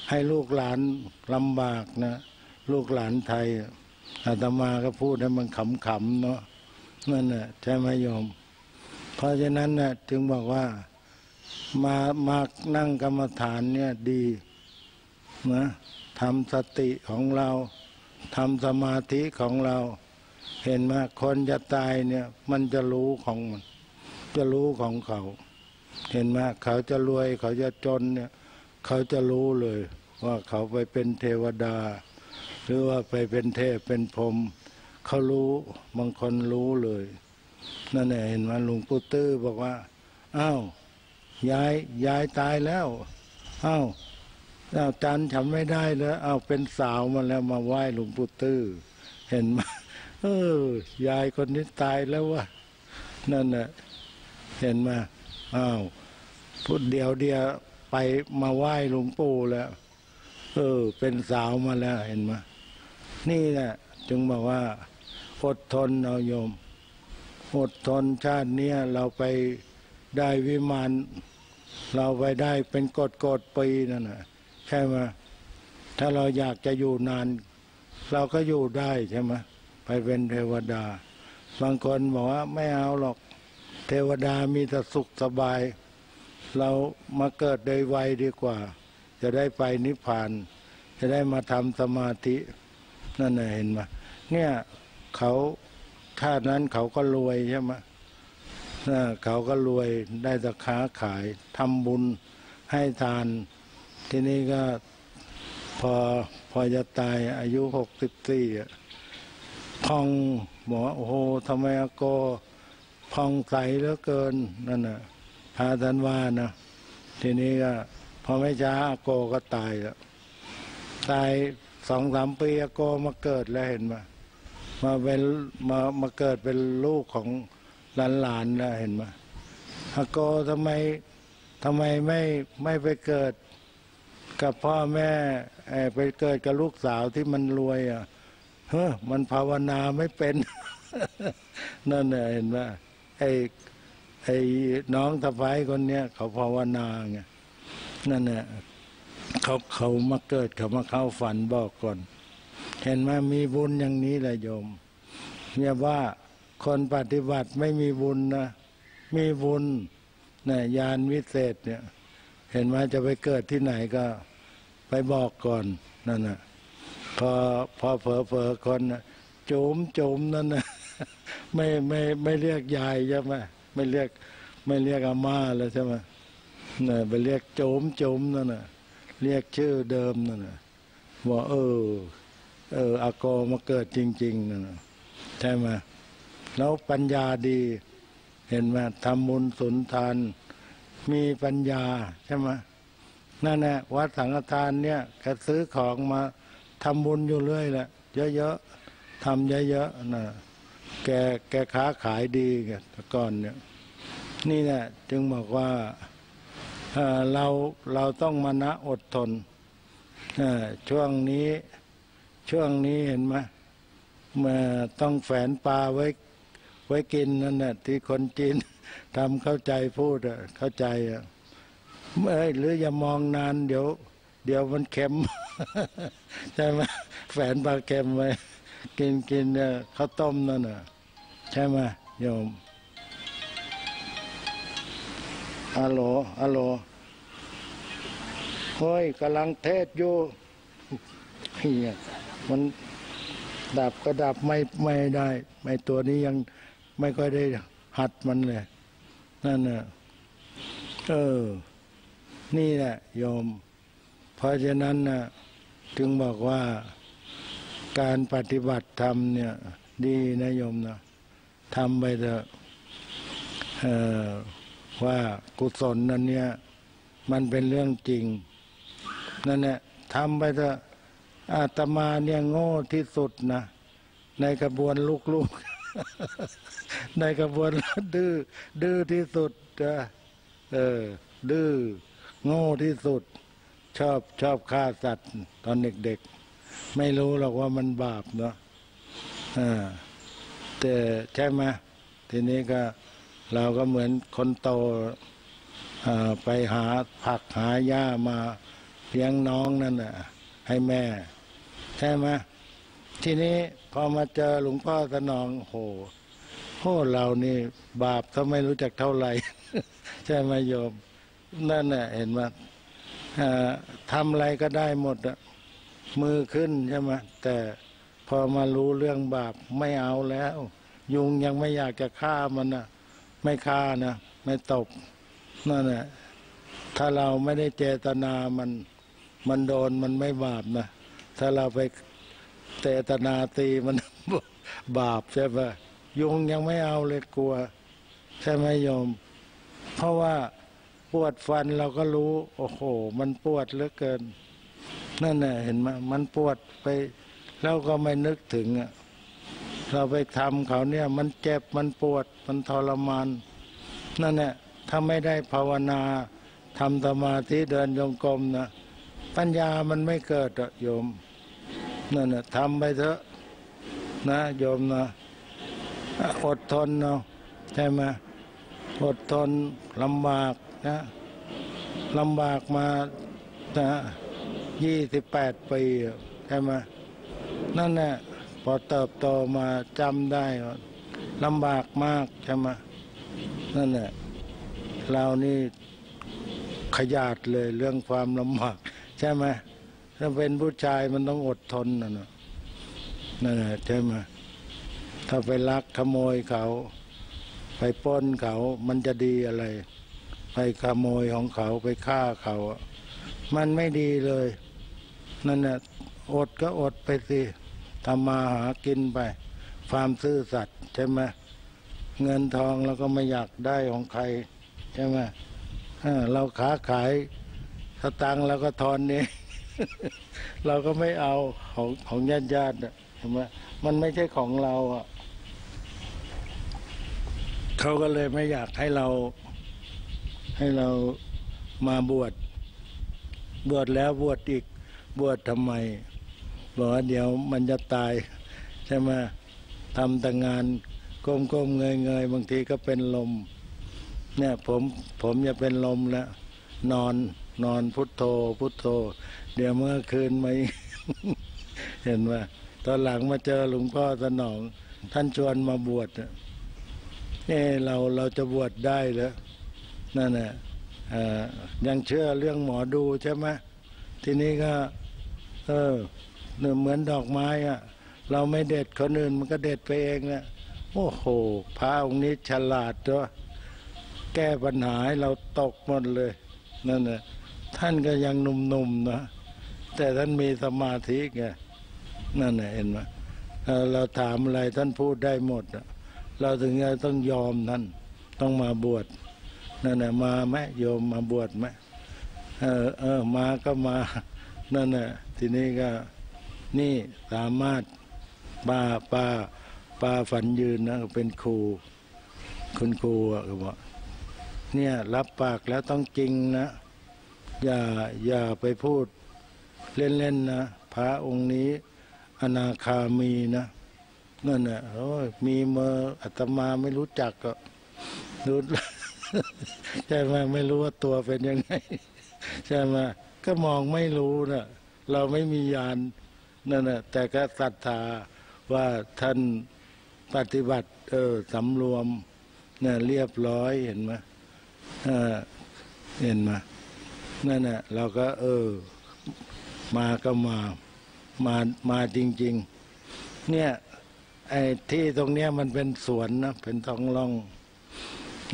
ให้ลูกหลานลำบากนะ ลูกหลานไทย อาตมาก็พูดให้มันขำๆเนาะนั่นแหละใช่ไหมโยม เพราะฉะนั้นน่ะจึงบอกว่ามามานั่งกรรมฐานเนี่ยดีนะทำสติของเราทำสมาธิของเรา เห็นไหมคนจะตายเนี่ย มันจะรู้ของมัน จะรู้ของเขา เห็นไหมเขาจะรวยเขาจะจนเนี่ย เขาจะรู้เลย ว่าเขาไปเป็นเทวดา หรือว่าไปเป็นเทพเป็นพรหมเขารู้บางคนรู้เลย นั่นเห็นไหมหลวงปู่ตื้อบอกว่าอ้าวยายยายตายแล้วอ้าวอ้าวจันฉันไม่ได้แล้วอ้าวเป็นสาวมาแล้วมาไหว้หลวงปู่ตื้อเห็นไหมเออยายคนนี้ตายแล้ววะนั่นแหละเห็นไหมอ้าวพูดเดียวเดียวไปมาไหว้หลวงปู่แล้ว เออ เป็นสาวมาแล้วเห็นไหม นี่แหละจึงบอกว่า อดทนเอาโยม อดทนชาติเนี้ยเราไปได้วิมานเราไปได้เป็นกฎกฎปีนั่นนะใช่ไหมถ้าเราอยากจะอยู่นาน เราก็อยู่ได้ใช่ไหมไปเป็นเทวดา บางคนบอกว่าไม่เอาหรอก เทวดามีแต่สุขสบาย เรามาเกิดโดยวัยดีกว่า จะได้ไปนิพพาน จะได้มาทำสมาธิ นั่นน่ะเห็นไหมเนี่ยเขาชาตินั้นเขาก็รวยใช่ไหมนะเขาก็รวยได้แต่ค้าขายทำบุญให้ทาน ทีนี้ก็พอพอจะตายอายุหกสิบสี่พองบอกว่าโอ้โหทำไมอาโกพองใสเหลือเกินนั่นน่ะพาท่านว่านะทีนี้ก็พอไม่ช้าอาโกก็ตายแล้วตาย สองสามปีอโกมาเกิดแล้วเห็นไหมมาเป็นมามาเกิดเป็นลูกของหลานๆแล้วเห็นไหมอโกทำไมทำไมไม่ไม่ไปเกิดกับพ่อแม่ไปเกิดกับลูกสาวที่มันรวยอะเฮ้อมันภาวนาไม่เป็น นั่นน่ะเห็นว่าไอ้ไอ้น้องตะไคคนเนี้ยเขาภาวนาไงนั่นน่ะ เขาเขามาเกิดเขามาเข้าฝันบอกก่อน เห็นไหมมีบุญอย่างนี้แหละโยมเนี่ยว่าคนปฏิบัติไม่มีบุญนะ มีบุญเนี่ยยานวิเศษเนี่ย เห็นไหมจะไปเกิดที่ไหนก็ไปบอกก่อนนั่นน่ะพอพอเผลอเผลอคนนะโจมโจมนั่นนะไม่ไม่ไม่เรียกยายใช่ไหมไม่เรียกไม่เรียกอาม่าแล้วใช่ไหมน่ะไปเรียกโจมโจมนั่นน่ะ เรียกชื่อเดิมนั่นน่ะว่าเออ เอออากอมาเกิดจริง ๆนั่นน่ะใช่ไหมแล้วปัญญาดี เห็นไหมทำบุญสุนทาน มีปัญญาใช่ไหมนั่นแหละวัดสังฆทานเนี่ยแกซื้อของมาทำบุญอยู่เรื่อยแหละเยอะๆทำเยอะๆนะแกแกค้าขายดีก่อนเนี่ย นี่แหละจึงบอกว่า เราเราต้องมานะอดทนช่วงนี้ช่วงนี้เห็นไหมมื่อต้องแฝนปลาไว้ไว้กินนั่นน่ะที่คนจีนทำเข้าใจพูดเข้าใจอะเมื่อหรืออย่ามองนานเดี๋ยว เดี๋ยวมันเค็มใช่ไหมแฝนปลาเค็มไว้กินกินเนี่ยข้าวต้มนั่นน่ะใช่ไหมโยม ฮัลโหลฮัลโหลเฮ้ยกำลังเทศอยู่เฮียมันดับก็ดับไม่ไม่ได้ ไม่ตัวนี้ยังไม่ค่อยได้หัดมันเลย นั่นน่ะเออ นี่แหละโยม เพราะฉะนั้นนะจึงบอกว่าการปฏิบัติธรรมเนี่ย ดีนะโยมนะทำไปเถอะเออ ว่ากุศลนั้นเนี่ยมันเป็นเรื่องจริงนั่นแหละทำไปเถอะอาตมาเนี่ยโง่ที่สุดนะในกระบวนลูกๆ ในกระบวนดื้อดื้อที่สุดนะเออดื้อโง่ที่สุด ชอบชอบฆ่าสัตว์ ตอนเด็กๆ ไม่รู้หรอกว่ามันบาปเนาะอ่าแต่ใช่ไหมทีนี้ก็ เราก็เหมือนคนโตไปหาผักหาหญ้ามาเลี้ยงน้องนั่นน่ะให้แม่ ใช่ไหมทีนี้พอมาเจอหลวงพ่อสนองโหโหเรานี่บาปก็ไม่รู้จักเท่าไหร่ ใช่ไหมโยม นั่นน่ะเห็นไหมอ่าทำอะไรก็ได้หมดมือขึ้นใช่ไหมแต่พอมารู้เรื่องบาปไม่เอาแล้ว ยุงยังไม่อยากจะฆ่ามันนะ ไม่ฆ่านะไม่ตบนั่นแหละถ้าเราไม่ได้เจตนามันมันโดนมันไม่บาปนะ ถ้าเราไปเจตนาตีมันบาปใช่ปะยุงยังไม่เอาเลยกลัว ใช่ไหมโยม เพราะว่าปวดฟันเราก็รู้ โอ้โห มันปวดเหลือเกิน นั่นน่ะเห็นไหมมันปวดไปเราก็ไม่นึกถึงอะ เราไปทำเขาเนี่ยมันเจ็บมันปวดมันทรมานนั่นแหละถ้าไม่ได้ภาวนาทำสมาธิเดินจงกรมนะปัญญามันไม่เกิดโยมนั่นน่ะทำไปเถอะนะโยมนะอดทนเนาะใช่ไหมอดทนลำบากนะลำบากมานะยี่สิบแปดปีใช่ไหมนั่นแหละ อเติบโตมาจำได้ลำบากมากใช่ไหมนั่นแหละเรานี่ขยาดเลยเรื่องความลำบากใช่ไหมถ้าเป็นผู้ชายมันต้องอดทนนะนะนั่นแหละใช่ไหมถ้าไปลักขโมยเขา ไปป้นเขา มันจะดีอะไร ไปขโมยของเขาไปฆ่าเขา มันไม่ดีเลย นั่นน่ะอดก็อดไปสิ ทำมาหากินไปความซื่อสัตย์ใช่ไหมเงินทองเราก็ไม่อยากได้ของใคร ใช่ไหมเราค้าขายสตังเราก็ทอนนี่เราก็ไม่เอาของของญาติญาติๆอะใช่ไหมมันไม่ใช่ของเราอะเขาก็เลยไม่อยากให้เรา ให้เรามาบวชบวชแล้วบวชอีกบวชทำไม บอกว่าเดี๋ยวมันจะตายใช่ไหมทำแต่งานก้มก้มเงยเงยบางทีก็เป็นลม เนี่ยผมผมจะเป็นลมแล้วนอนนอนพุทโธ พุทโธ เดี๋ยวเมื่อคืนไม่เห็นว่าตอนหลังมาเจอหลวงพ่อสนอง ท่านชวนมาบวชเนี่ยเราเราจะบวชได้เหรอนั่นแหละยังเชื่อเรื่องหมอดูใช่ไหมทีนี้ก็ เออ เหมือนดอกไม้อะเราไม่เด็ดคนอื่นมันก็เด็ดไปเองนะโอ้โหพระองค์นี้ฉลาดตัวแก้ปัญหาให้เราตกหมดเลยนั่นแหละท่านก็ยังหนุ่มๆนะแต่ท่านมีสมาธิไงนั่นแหละเห็นไหมเราถามอะไรท่านพูดได้หมดเราถึงจะต้องยอมท่านต้องมาบวชนั่นแหละมาไหมโยมมาบวชไหมเออเออมาก็มานั่นแหละทีนี้ก็ นี่สามารถป้าป้าป้าฝันยืนนะเป็นครูคุณครูอะก็บอกเนี่ยรับปากแล้วต้องจริงนะ อย่าอย่าไปพูดเล่นๆนะพระองค์นี้ อนาคามีนะนั่นน่ะโอ้ยมีเมออาตมาไม่รู้จักก็รู้ใช่ไหมไม่รู้ว่าตัวเป็นยังไงใช่ไหมก็มองไม่รู้นะเราไม่มียาน นั่นนะแต่ก็ศรัทธาว่าท่านปฏิบัติเออสำรวมเนี่ยเรียบร้อยเห็นไหมเห็นไหมนั่นน่ะเราก็เออ มาก็มามามาจริง ๆ เนี่ยไอ้ที่ตรงเนี้ยมันเป็นสวนนะเป็นท้องร่อง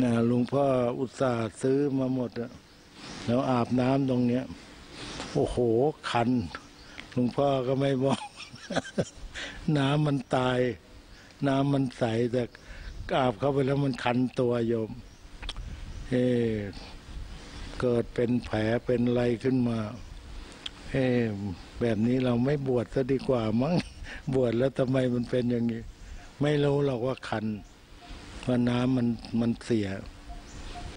นะลวงพ่ออุตส่าห์ซื้อมาหมดแล้วอาบน้ำตรงเนี้ย โอ้โหคัน หลวงพ่อก็ไม่บอกน้ำมันตาย น้ำมันใสแต่อาบเข้าไปแล้วมันคันตัวโยม เออเกิดเป็นแผลเป็นอะไรขึ้นมาเออแบบนี้เราไม่บวชซะดีกว่ามั้งบวชแล้วทำไมมันเป็นอย่างนี้ ไม่รู้หรอกว่าคันว่าน้ำมันมันเสีย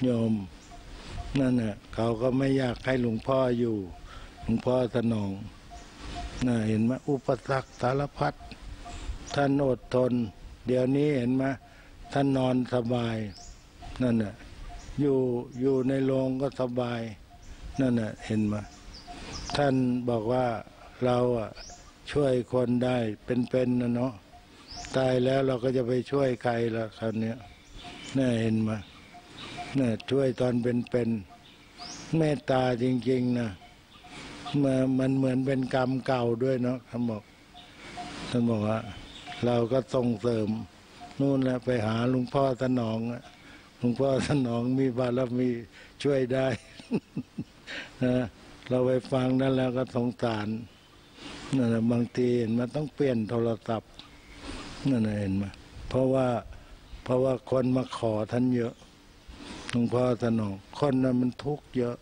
โยม นั่นน่ะเขาก็ไม่อยากให้หลวงพ่ออยู่ หลวงพ่อสนอง เห็นไหมอุปสรรคสารพัดท่านอดทน เดี๋ยวนี้เห็นไหมท่านนอนสบายนั่นน่ะอยู่อยู่ในโรงก็สบายนั่นน่ะเห็นไหมท่านบอกว่าเราอะช่วยคนได้เป็นๆนะเนาะตายแล้วเราก็จะไปช่วยใครล่ะคราวเนี้ยน่าเห็นไหมน่ะช่วยตอนเป็นๆเมตตาจริง ๆนะ มันมันเหมือนเป็นกรรมเก่าด้วยเนาะท่านบอกท่านบอกว่าเราก็ส่งเสริมนู่นแหละไปหาหลวงพ่อสนองหลวงพ่อสนองมีบารมีช่วยได้นะเราไปฟังนั้นแล้วก็สงสารนั่นแหละบางทีเห็นมันต้องเปลี่ยนโทรศัพท์นั่นนะเห็นไหมเพราะว่าเพราะว่าคนมาขอท่านเยอะหลวงพ่อสนองคนนั้นมันทุกข์เยอะ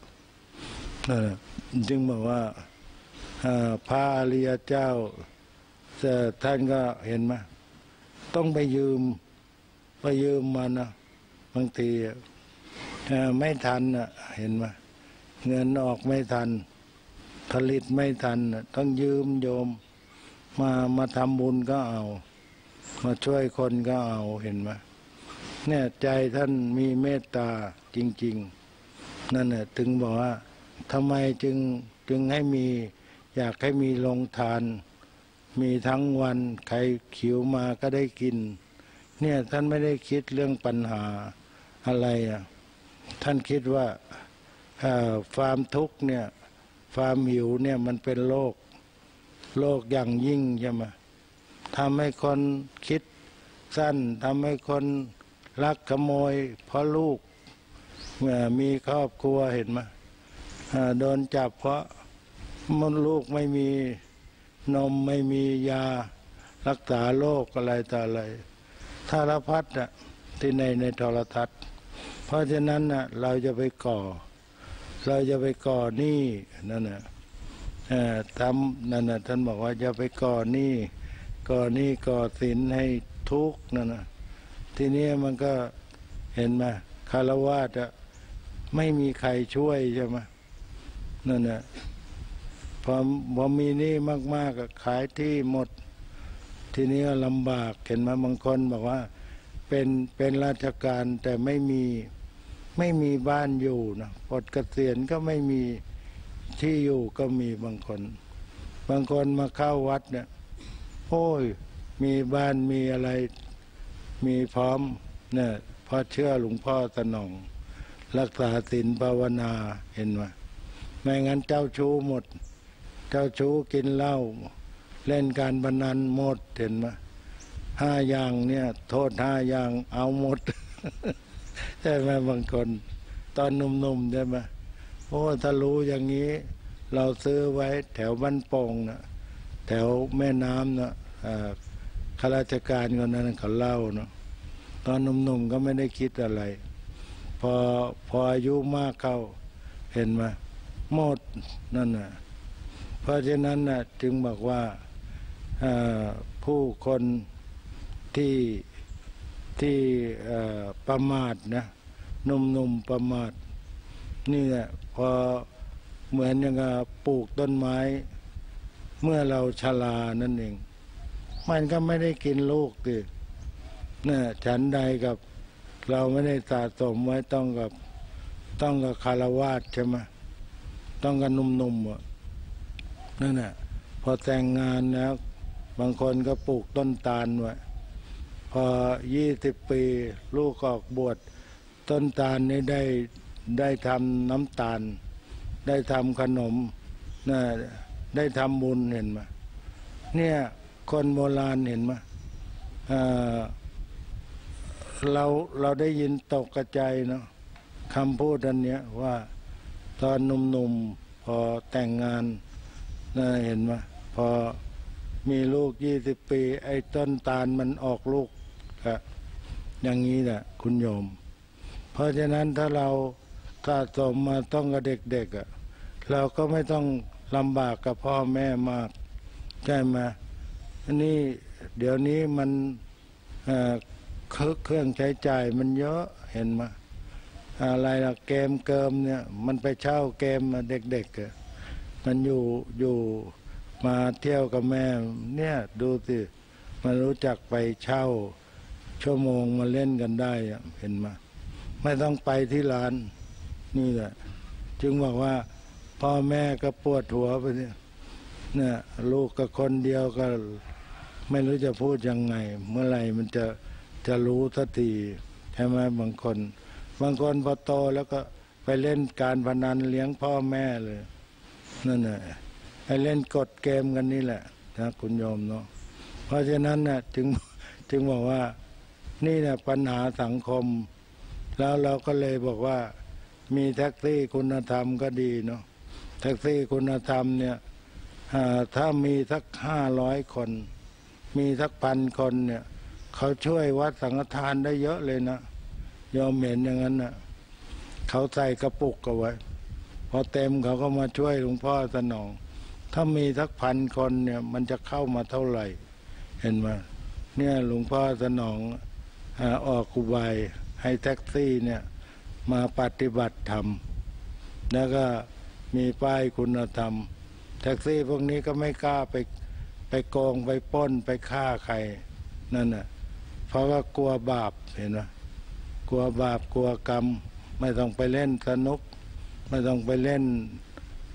นั่นจึงบอกว่าพระอริยเจ้าท่านก็เห็นไหมต้องไปยืม ไปยืมมานะบางทีไม่ทันเห็นไหมเงินออกไม่ทัน ผลิตไม่ทัน ต้องยืมโยม มามาทำบุญก็เอา มาช่วยคนก็เอาเห็นไหมเนี่ยใจท่านมีเมตตาจริง ๆ นั่นแหละถึงบอกว่า ทำไมจึงจึงให้มีอยากให้มีโรงทาน มีทั้งวันใครขิวมาก็ได้กิน เนี่ยท่านไม่ได้คิดเรื่องปัญหาอะไรอะท่านคิดว่าความทุกข์เนี่ยความหิวเนี่ยมันเป็นโรคโรคอย่างยิ่งใช่ไหมทำให้คนคิดสั้นทำให้คนลักขโมยเพราะลูกมีครอบครัวเห็นไหม โดนจับเพราะมันลูกไม่มีนมไม่มียารักษาโรคอะไรต่ออะไรสารพัดอะที่ในในโทรทัศน์ เพราะฉะนั้นน่ะเราจะไปก่อ เราจะไปก่อหนี้นั่นน่ะทำนั่นน่ะท่านบอกว่าจะไปก่อหนี้ก่อหนี้ก่อสินให้ทุกนั่นน่ะทีนี้มันก็เห็นไหมคารวะอะไม่มีใครช่วยใช่ไหม นั่นแหละพอพอมีหนี่มากๆก็ขายที่หมด ทีนี้ก็ลำบากเห็นไหมบางคนบอกว่า เป็นเป็นราชการแต่ไม่มีไม่มีบ้านอยู่นะปลดเกษียณก็ไม่มีที่อยู่ก็มีบางคน บางคนมาเข้าวัดเนี่ยโอ้ยมีบ้านมีอะไร มีพร้อมเนี่ยเพราะเชื่อหลวงพ่อสนอง รักษาศีลภาวนาเห็นไหม ไม่งั้นเจ้าชู้หมด เจ้าชู้กินเหล้าเล่นการพนันหมดเห็นไหมห้าอย่างเนี่ย โทษห้าอย่างเอาหมดใช่ไหมบางคน ตอนหนุ่มๆใช่ไหมโอ้ถ้ารู้อย่างนี้ เราซื้อไว้แถวบ้านโป่งนะแถวแม่น้ำนะอ่าข้าราชการคนนั้นเขาเล่าเนาะตอนหนุ่มๆก็ไม่ได้คิดอะไร พอพออายุมากเข้าเห็นไหม หมดนั่นน่ะเพราะฉะนั้นน่ะจึงบอกว่าผู้คนที่ที่ประมาทนะหนุ่มๆประมาทนี่แหละพอเหมือนอย่างปลูกต้นไม้ เมื่อเราชรานั่นเอง มันก็ไม่ได้กินลูกดิเนี่ฉันใดกับเราไม่ได้สะสมไว้ต้องกับต้องกับคารวาสใช่ไหม ต้องกับหนุ่มๆอะนั่นแหละพอแต่งงานแล้วบางคนก็ปลูกต้นตาลไว้พอยี่สิบปีลูกออกบวชต้นตาลนี้ได้ได้ทำน้ำตาล ได้ทำขนมนะได้ทำบุญเห็นไหมเนี่ยคนโบราณเห็นไหมเราเราได้ยินตกกระใจายเนาะคำพูดอันเนี้ยว่า ตอนหนุ่มๆพอแต่งงานนะเห็นไหมพอมีลูกยี่สิบปี ไอ้ต้นตาลมันออกลูกอะอย่างนี้แหละคุณโยม เพราะฉะนั้นถ้าเราสะสมมาต้องกับเด็กๆอะเราก็ไม่ต้องลำบากกับพ่อแม่มาก ใช่ไหมอันนี้เดี๋ยวนี้มันเครื่องใช้จ่ายมันเยอะเห็นไหม อะไรล่ะเกมเกิมเนี่ยมันไปเช่าเกมมาเด็กๆอะมันอยู่อยู่มาเที่ยวกับแม่เนี่ยดูสิมันรู้จักไปเช่า ชั่วโมงมาเล่นกันได้อะเห็นไหมไม่ต้องไปที่ร้านนี่แหละจึงบอกว่า พ่อแม่ก็ปวดหัวไปเนี่ยเนี่ยลูกกับคนเดียวก็ไม่รู้จะพูดยังไง เมื่อไหร่มันจะจะรู้ทันทีใช่ไหมบางคน บางคนพอโตแล้วก็ไปเล่นการพนันเลี้ยงพ่อแม่เลย นั่นแหละไปเล่นกดเกมกันนี่แหละนะคุณโยมเนาะเพราะฉะนั้นน่ะจึงจึงบอกว่านี่เนี่ยปัญหาสังคม แล้วเราก็เลยบอกว่า มีแท็กซี่คุณธรรมก็ดีเนาะแท็กซี่คุณธรรมเนี่ยถ้ามีสักห้าร้อยคน มีสักพันคนเนี่ย เขาช่วยวัดสังฆทานได้เยอะเลยนะ ยอมเห็นอย่างนั้นน่ะเขาใส่กระปุกเอาไว้ พอเต็มเขาก็มาช่วยหลวงพ่อสนอง ถ้ามีสักพันคนเนี่ย มันจะเข้ามาเท่าไหร่ เห็นไหมเนี่ยหลวงพ่อสนองออกกุบายให้แท็กซี่เนี่ยมาปฏิบัติธรรม แล้วก็มีป้ายคุณธรรม แท็กซี่พวกนี้ก็ไม่กล้าไปไปโกงไปป้นไปฆ่าใคร นั่นน่ะเพราะว่ากลัวบาปเห็นไหม กลัวบาปกลัวกรรม ไม่ต้องไปเล่นสนุก ไม่ต้องไปเล่น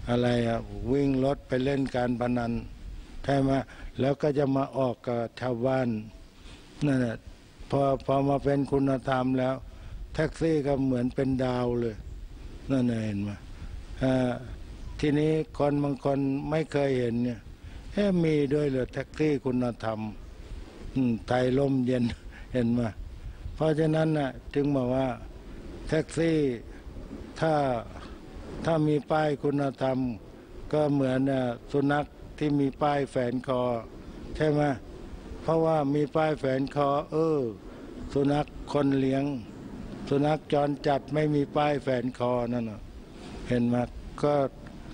อะไรอะวิ่งรถไปเล่นการพนันใช่ไหมแล้วก็จะมาออกกับชาวบ้านนั่นแหละพอพอมาเป็นคุณธรรมแล้ว แท็กซี่ก็เหมือนเป็นดาวเลยนั่นเห็นไหมาทีนี้คนบางคนไม่เคยเห็นเนี่ยเอ๊ะมีด้วยเหรอแท็กซี่คุณธรรมไทยลมเย็นเห็นไหม เพราะฉะนั้นน่ะจึงบอกว่าแท็กซี่ถ้าถ้ามีป้ายคุณธรรม ก็เหมือนน่ะสุนัขที่มีป้ายแฝนคอ ใช่ไหมเพราะว่ามีป้ายแฝนคอ เออ สุนัขคนเลี้ยง สุนัขจรจัดไม่มีป้ายแฝนคอนั่นเห็นไหมก็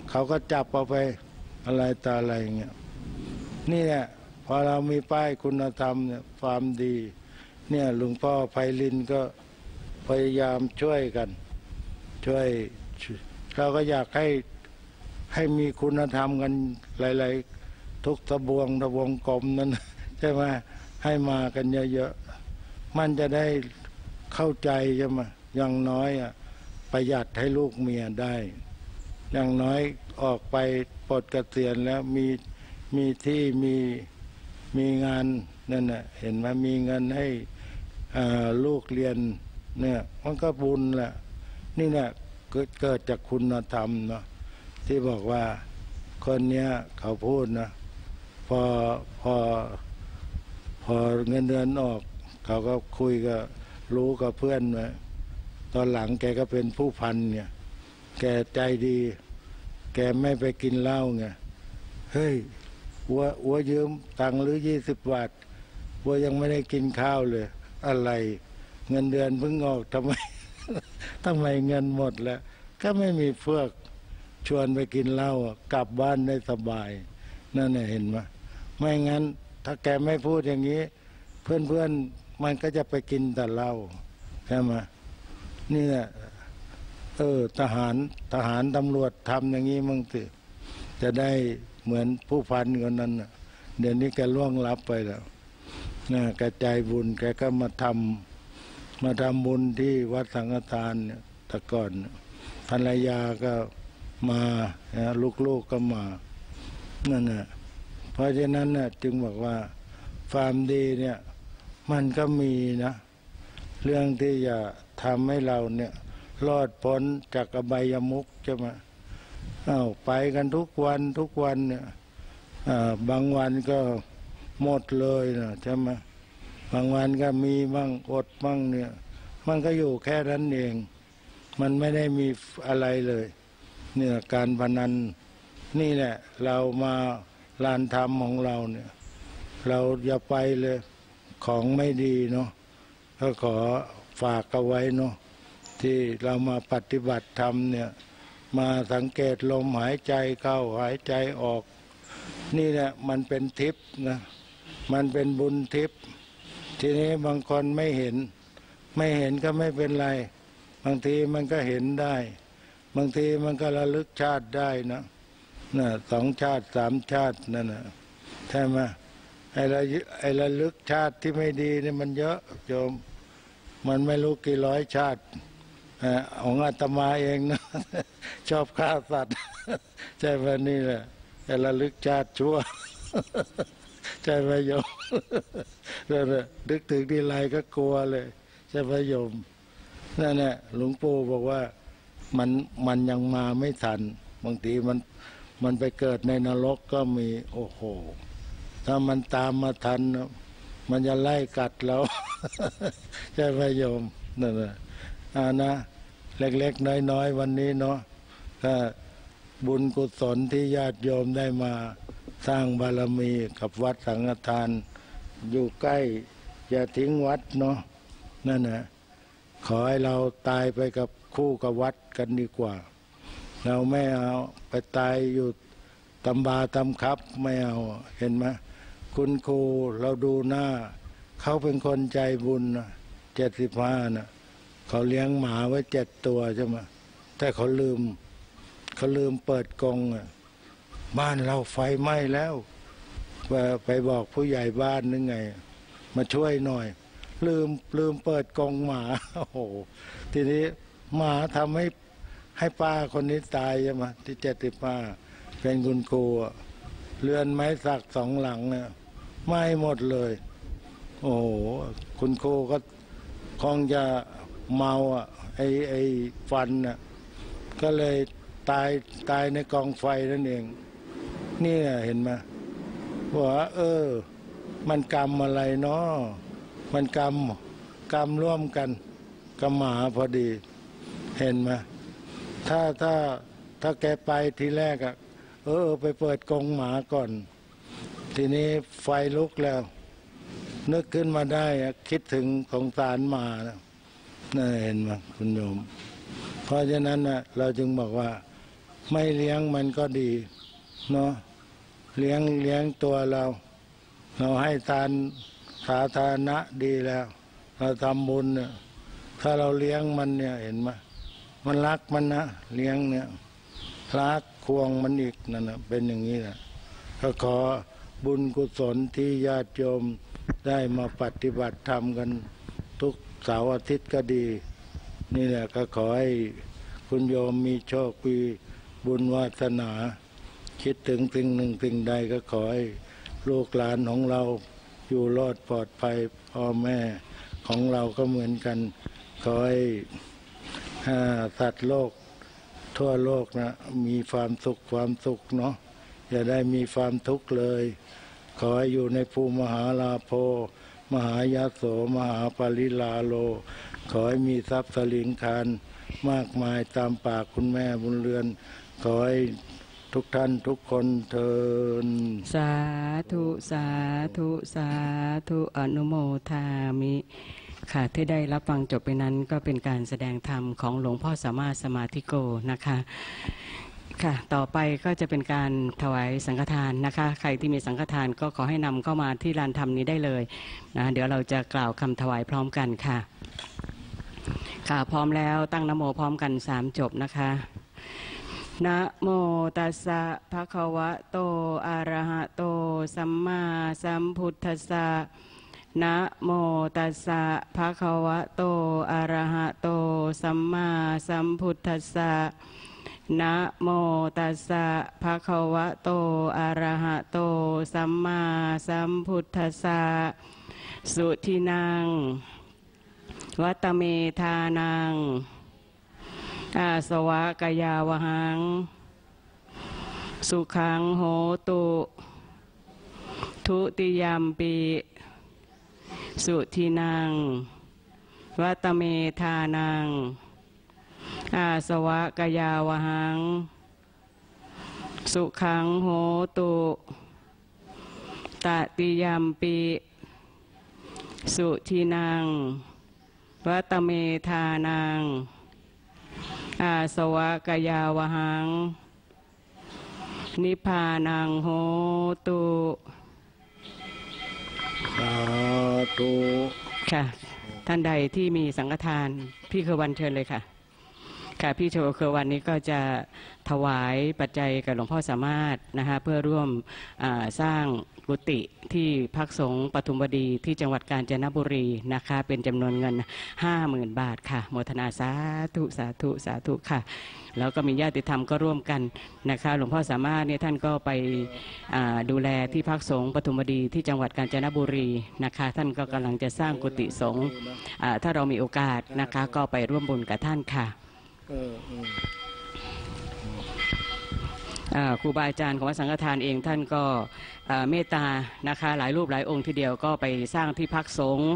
เขาก็จับเอาไปอะไรตาอะไรอย่างเงี้ยนี่แหละพอเรามีป้ายคุณธรรมเนี่ยความดี เนี่ยหลวงพ่อไพลินก็พยายามช่วยกัน ช่วย เราก็อยากให้ให้มีคุณธรรมกันหลาย ๆ ทุกตะบวงตะวงกลมนั้นใช่ไหมให้มากันเยอะๆมันจะได้เข้าใจใช่ไหมอย่างน้อยอะประหยัดให้ลูกเมียได้ อย่างน้อยออกไปปลดเกษียณแล้วมีมีที่มีมีงานนั่นน่ะเห็นไหมมีเงินให้ ลูกเรียนเนี่ยมันก็บุญแหละนี่เนี่ยเกิดจากคุณธรรมเนาะที่บอกว่าคนเนี้ยเขาพูดนะพอพอพอเงินเดือนออก เขาก็คุยกับรู้กับเพื่อนไว้ตอนหลังแกก็เป็นผู้พันเนี่ยแกใจดี แกไม่ไปกินเหล้าไงเฮ้ยวัววัวยืมตังค์หรือยี่สิบบาทวัวยังไม่ได้กินข้าวเลย อะไร เงินเดือนเพิ่งออกทำไมทำไมเงินหมดแล้วก็ไม่มีเฟือกชวนไปกินเหล้ากลับบ้านได้สบาย นั่นเห็นไหมไม่งั้น ถ้าแกไม่พูดอย่างนี้ เพื่อนๆมันก็จะไปกินแต่เหล้าใช่ไหมนี่แหละเออทหารทหารตำรวจทำอย่างนี้มั่งสิจะได้เหมือนผู้พันคนนั้นเดี๋ยวนี้แกล่วงลับไปแล้ว นะแกใจบุญแกก็มาทำมาทำบุญที่วัดสังฆทานเนี่ยแต่ก่อนภรรยาก็มานะลูกๆก็มานั่นน่ะเพราะฉะนั้นน่ะจึงบอกว่าความดีเนี่ยมันก็มีนะ เรื่องที่จะทำให้เราเนี่ยรอดพ้นจากอบายมุขใช่ไหมอ้าวไปกันทุกวันทุกวันเนี่ยบางวันก็ หมดเลยนะใช่ไหมบางวันก็มีบ้างอดบ้างเนี่ย มันก็อยู่แค่นั้นเอง มันไม่ได้มีอะไรเลย เนี่ยการพนันนี่แหละ เรามาลานธรรมของเราเนี่ย เราอย่าไปเลยของไม่ดีเนาะก็ขอฝากเอาไว้เนาะที่เรามาปฏิบัติธรรมเนี่ย มาสังเกตลมหายใจเข้าหายใจออก นี่แหละมันเป็นทิพย์นะ มันเป็นบุญทิพย์ทีนี้บางคนไม่เห็น ไม่เห็นก็ไม่เป็นไร บางทีมันก็เห็นได้ บางทีมันก็ระลึกชาติได้นะนะสองชาติสามชาตินั่นนะใช่ไหมไอ้ระยึไอ้ระลึกชาติที่ไม่ดีนี่มันเยอะโยม มันไม่รู้กี่ร้อยชาติของอาตมาเองนะชอบฆ่าสัตว์ ใช่ไหมนี่แหละไอ้ระลึกชาติชั่ว ใช่ไหมโยมนั่นแหละนึกถึงทีไรก็กลัวเลย ใช่ไหมโยมนั่นแหละหลวงปู่บอกว่ามันมันยังมาไม่ทัน บางทีมันมันไปเกิดในนรกก็มีโอ้โห ถ้ามันตามมาทัน มันจะไล่กัดเราใช่ไหมโยมนั่นแหละอ่านะเล็กๆน้อยๆวันนี้เนาะถ้าบุญกุศลที่ญาติโยมได้มา สร้างบารมีกับวัดสังฆทาน อยู่ใกล้อย่าทิ้งวัดเนาะนั่นนะขอให้เราตายไปกับคู่กับวัดกันดีกว่า เราไม่เอาไปตายอยู่ตำบาตำครับไม่เอาเห็นไหมคุณครูเราดูหน้า เขาเป็นคนใจบุญเจ็ดสิบห้านะเขาเลี้ยงหมาไว้เจ็ดตัวใช่ไหมแต่เขาลืม เขาลืมเปิดกรงอะ บ้านเราไฟไหม้แล้ว ไปบอกผู้ใหญ่บ้านนึงไง มาช่วยหน่อย ลืมลืมเปิดกรงหมาโอ้โหทีนี้หมาทำให้ให้ป้าคนนี้ตายใช่ไหมที่เจ็ดสิบป้าเป็นคุณครูเรือนไม้สักสองหลังเนี่ยไหม้หมดเลย โอ้โหคุณครูก็คงจะเมาอะไอไอฟันน่ะก็เลยตายตายในกองไฟนั่นเอง นี่เห็นไหมว่าเออ มันกรรมอะไรเนาะมันกรรมกรรมร่วมกันกับหมาพอดี เห็นไหมถ้าถ้าถ้าแกไปทีแรกอะเออ ไปเปิดกรงหมาก่อน ทีนี้ไฟลุกแล้ว นึกขึ้นมาได้อะคิดถึงสงสารหมานะน่าเห็นไหมคุณโยม เพราะฉะนั้นนะเราจึงบอกว่า ไม่เลี้ยงมันก็ดี เนาะ เลี้ยงเลี้ยงตัวเรา เราให้ทานสาธารณะดีแล้ว เราทำบุญเนี่ยถ้าเราเลี้ยงมันเนี่ยเห็นไหมมันรักมันนะเลี้ยงเนี่ยรักควงมันอีกนั่นนะเป็นอย่างนี้นะก็ขอบุญกุศลที่ญาติโยมได้มาปฏิบัติธรรมกันทุกเสาร์อาทิตย์ก็ดี นี่แหละก็ขอให้คุณโยมมีโชคมีบุญวาสนา คิดถึงสิ่งหนึ่งสิ่งใดก็ขอให้ลูกหลานของเราอยู่รอดปลอดภัยพ่อแม่ของเราก็เหมือนกัน ขอให้สัตว์โลก ทั่วโลกนะมีความสุขความสุขเนาะอย่าได้มีความทุกข์เลย ขอให้อยู่ในภูมิมหาลาโภมหายาโสมหาปริลาโล ขอให้มีทรัพย์สลิงคารมากมายตามปากคุณแม่บุญเรือน ขอให้ ทุกท่านทุกคนเทินสาธุสาธุสาธุอนุโมทามิค่ะที่ได้รับฟังจบไปนั้นก็เป็นการแสดงธรรมของหลวงพ่อสามารถสมาธิโกนะคะค่ะ ต่อไปก็จะเป็นการถวายสังฆทานนะคะ ใครที่มีสังฆทานก็ขอให้นำเข้ามาที่ลานธรรมนี้ได้เลยนะเดี๋ยวเราจะกล่าวคำถวายพร้อมกันค่ะ ค่ะพร้อมแล้วตั้งนโมพร้อมกันสามจบนะคะ นะโมตัสสะภะคะวะโต อะระหะโต สัมมาสัมพุทธัสสะนะโมตัสสะภะคะวะโต อะระหะโต สัมมาสัมพุทธัสสะนะโมตัสสะภะคะวะโต อะระหะโต สัมมาสัมพุทธัสสะสุทินัง วัตเมธานัง อาสวะกยาวหัง สุขังโหตุ ทุติยามปีสุทินังวัตเมธานังอาสวะกยาวหัง สุขังโหตุตติยามปีสุทินังวัตเมธานัง อาสวะกยาวหัง นิพพานังโหตุสาธุค่ะ ท่านใดที่มีสังฆทาน พี่เควันเชิญเลยค่ะ ค่ะพี่โชเควันนี้ก็จะถวายปัจจัยกับหลวงพ่อสามารถนะคะเพื่อร่วมสร้างกุฏิที่พักสงฆ์ปทุมวดีที่จังหวัดกาญจนบุรีนะคะเป็นจำนวนเงิน 50,000 บาทค่ะโมทนาสาธุสาธุสาธุค่ะ แล้วก็มีญาติธรรมก็ร่วมกันนะคะหลวงพ่อสามารถเนี่ยท่านก็ไปดูแลที่พักสงฆ์ปทุมวดีที่จังหวัดกาญจนบุรีนะคะ ท่านก็กำลังจะสร้างกุฏิสงฆ์ถ้าเรามีโอกาสนะคะก็ไปร่วมบุญกับท่านค่ะ 嗯嗯。 ครูบาอาจารย์ของวัดสังฆทานเองท่านก็เมตตานะคะหลายรูปหลายองค์ทีเดียวก็ไปสร้างที่พักสงฆ์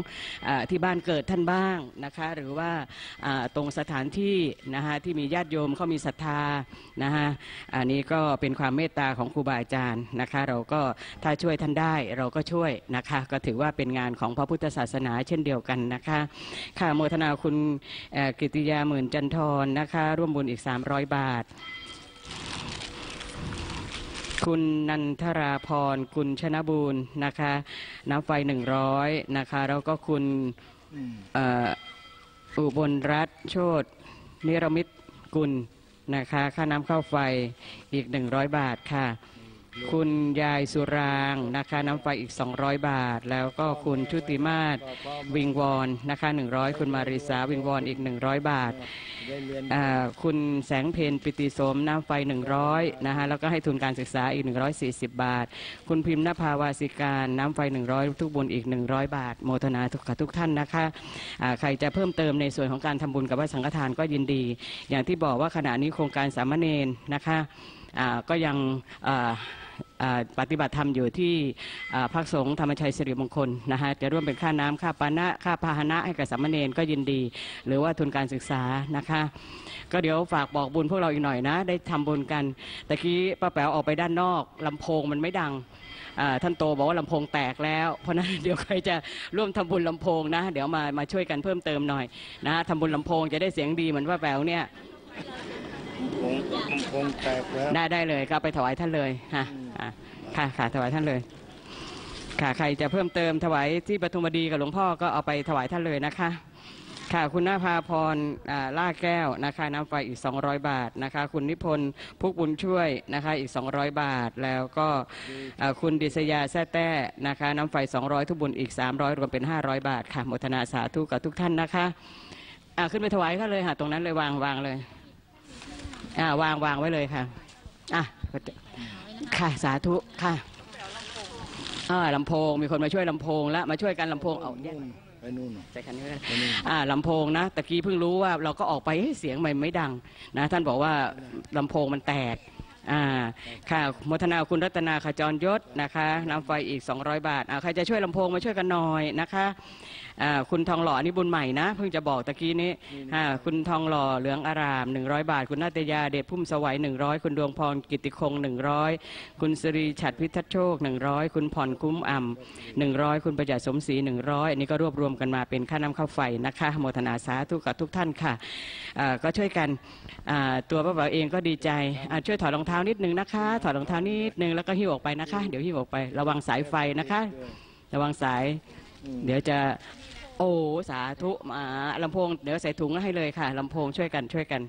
ที่บ้านเกิดท่านบ้างนะคะหรือว่าตรงสถานที่นะคะที่มีญาติโยมเขามีศรัทธานะคะอันนี้ก็เป็นความเมตตาของครูบาอาจารย์นะคะเราก็ถ้าช่วยท่านได้เราก็ช่วยนะคะก็ถือว่าเป็นงานของพระพุทธศาสนาเช่นเดียวกันนะคะค่ะโมทนาคุณกิติยาหมื่นจันทรนะคะร่วมบุญอีก 300 บาท คุณนันทราพรกุลชนบูรณ์นะคะ น้ำไฟหนึ่งร้อยนะคะ แล้วก็คุณอืมเอ่ออุบลรัตน์โชตนิรมิตกุลนะคะ ค่าน้ำเข้าไฟอีก 100 บาทค่ะ คุณยายสุรางนะคะน้ำไฟอีก 200 บาท แล้วก็คุณชุติมาศวิงวอนนะคะ100 คุณมาริสาวิงวอนอีก 100 บาทได้เรียนอ่าคุณแสงเพนปิติสมน้ำไฟ 100นะฮะแล้วก็ให้ทุนการศึกษาอีก 140 บาท คุณพิมพ์นภาวาสิการน้ำไฟ 100 ทุกบุญอีก 100 บาท โมทนาทุกทุกท่านนะคะอ่าใครจะเพิ่มเติมในส่วนของการทำบุญกับวัดสังฆทานก็ยินดี อย่างที่บอกว่าขณะนี้โครงการสามเณรนะคะ ก็ยังปฏิบัติธรรมอยู่ที่พักสงฆ์ธรรมชัยสิริมงคลนะฮะจะร่วมเป็นค่าน้ำค่าปานะค่าพาหนะให้กับสามเณรก็ยินดี หรือว่าทุนการศึกษานะคะ ก็เดี๋ยวฝากบอกบุญพวกเราอีกหน่อยนะ ได้ทำบุญกันแต่กี้ป้าแป๋วออกไปด้านนอกลำโพงมันไม่ดังท่านโตบอกว่าลำโพงแตกแล้ว เพราะฉะนั้นเดี๋ยวใครจะร่วมทำบุญลำโพงนะ เดี๋ยวมามาช่วยกันเพิ่มเติมหน่อยนะทำบุญลำโพงจะได้เสียงดีเหมือนป้าแป๋วเนี่ย คงคงแตกแล้ว ได้ได้เลยก็ไปถวายท่านเลยฮะอะค่ะค่ะถวายท่านเลย ค่ะใครจะเพิ่มเติมถวายที่ปทุมวดีกับหลวงพ่อก็เอาไปถวายท่านเลยนะคะค่ะคุณนภาพรอ่าล่าแก้วนะคะน้ำไฟอีก 200 บาทนะคะ คุณนิพนธ์พุกบุญช่วยนะคะอีก 200 บาท แล้วก็อ่าคุณดิษยาแซ่แต้นะคะน้ำไฟ 200 ทุกบุญอีก 300 รวมเป็น 500 บาทค่ะโมทนาสาธุกับทุกท่านนะคะอ่าขึ้นไปถวายเขาเลยค่ะตรงนั้นเลยวางวางเลย อ่าวางวางไว้เลยค่ะอะค่ะสาธุค่ะอ่าลำโพงมีคนมาช่วยลำโพงแล้วมาช่วยกันลำโพงเอาแยกนู่นไปนู่นน่ะใส่คันนี้เลยไปนู่นอ่าลำโพงนะตะกี้เพิ่งรู้ว่าเราก็ออกไปเฮ้ยเสียงมันไม่ดังนะท่านบอกว่าลำโพงมันแตกอ่าค่ะโมทนาคุณรัตนาขจรยศนะคะน้ำไฟอีก 200 บาทอ่าใครจะช่วยลำโพงมาช่วยกันหน่อยนะคะอ่า คุณทองหล่ออันนี่บุญใหม่นะ เพิ่งจะบอกตะกี้นี้อ่าคุณทองหล่อเหลืองอาราม 100 บาท คุณนาตยาเดชพุ่มสวัย 100 คุณดวงพรกิติคง 100 คุณสิริฉัตรพิทัชโชค 100 คุณผ่อนคุ้มอ่ำ100 คุณประหยัดสมศรี 100 อันนี้ก็รวบรวมกันมาเป็นค่าน้ำค่าไฟนะคะโมทนาสาธุกับทุกท่านค่ะอ่าก็ช่วยกันอ่าตัวป้าบ่าวเองก็ดีใจอ่าช่วยถอดรองเท้านิดนึงนะคะ ถอดรองเท้านิดนึงแล้วก็หิ้วออกไปนะคะ เดี๋ยวหิ้วออกไประวังสายไฟนะคะ ระวังสาย เดี๋ยวจะโอ้สาธุมาลำโพงเดี๋ยวใส่ถุงให้เลยค่ะลำโพงช่วยกันช่วยกัน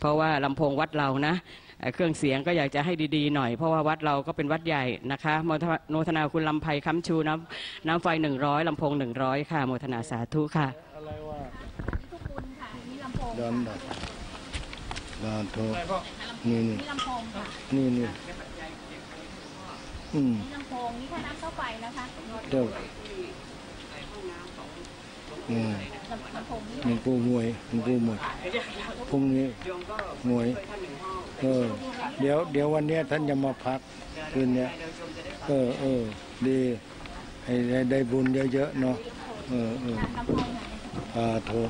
เพราะว่าลำโพงวัดเรานะเอ่อเครื่องเสียงก็อยากจะให้ดีๆหน่อย เพราะว่าวัดเราก็เป็นวัดใหญ่นะคะโมทโมทนาคุณลำไพคำชูน้ำน้ำไฟหนึ่งร้อยลำโพงหนึ่งร้อยค่ะโมทนาสาธุค่ะอะไรว่าทุกคุณค่ะนี่ลำโพงดอนดอนดอนโทนี่นี่นี่ลำโพงค่ะนี่นี่อืมนี่ลำโพงนี่ถ้าน้ำเข้าไปนะคะเจ้า อืมลำลำโพงนี่หลวงปู่มวยหลวงปู่มวยพรุ่งนี้มวยเออเดี๋ยวเดี๋ยววันเนี้ยท่านจะมาพักคืนเนี้ยเออเออดีให้ได้ได้บุญเยอะๆเนาะเออเออลำโพง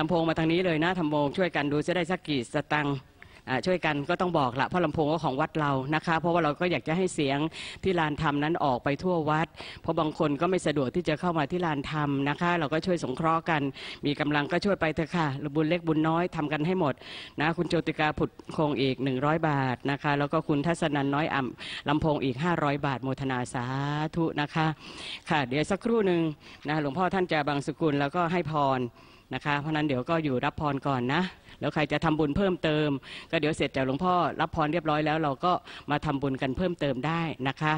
ลำโพงมาทางนี้เลยนะทำโมงช่วยกันดูจะได้สักกี่สตังค์ช่วยกันก็ต้องบอกละเพราะลำโพงก็ของวัดเรานะคะ เพราะว่าเราก็อยากจะให้เสียงที่ลานธรรมนั้นออกไปทั่ววัด เพราะบางคนก็ไม่สะดวกที่จะเข้ามาที่ลานธรรมนะคะ เราก็ช่วยสงเคราะห์กัน มีกำลังก็ช่วยไปเถอะค่ะบุญเล็กบุญน้อยทำกันให้หมดนะคุณโจติกาผุดคงอีก 100 บาทนะคะ แล้วก็คุณทัศนันน้อยอ่ำลำโพงอีก 500 บาทโมทนาสาธุนะคะ ค่ะ เดี๋ยวสักครู่หนึ่งนะหลวงพ่อท่านจะบางสกุลแล้วก็ให้พร นะคะ เพราะนั้นเดี๋ยวก็อยู่รับพรก่อนนะ แล้วใครจะทำบุญเพิ่มเติม ก็เดี๋ยวเสร็จจากหลวงพ่อรับพรเรียบร้อยแล้วเราก็มาทำบุญกันเพิ่มเติมได้นะคะ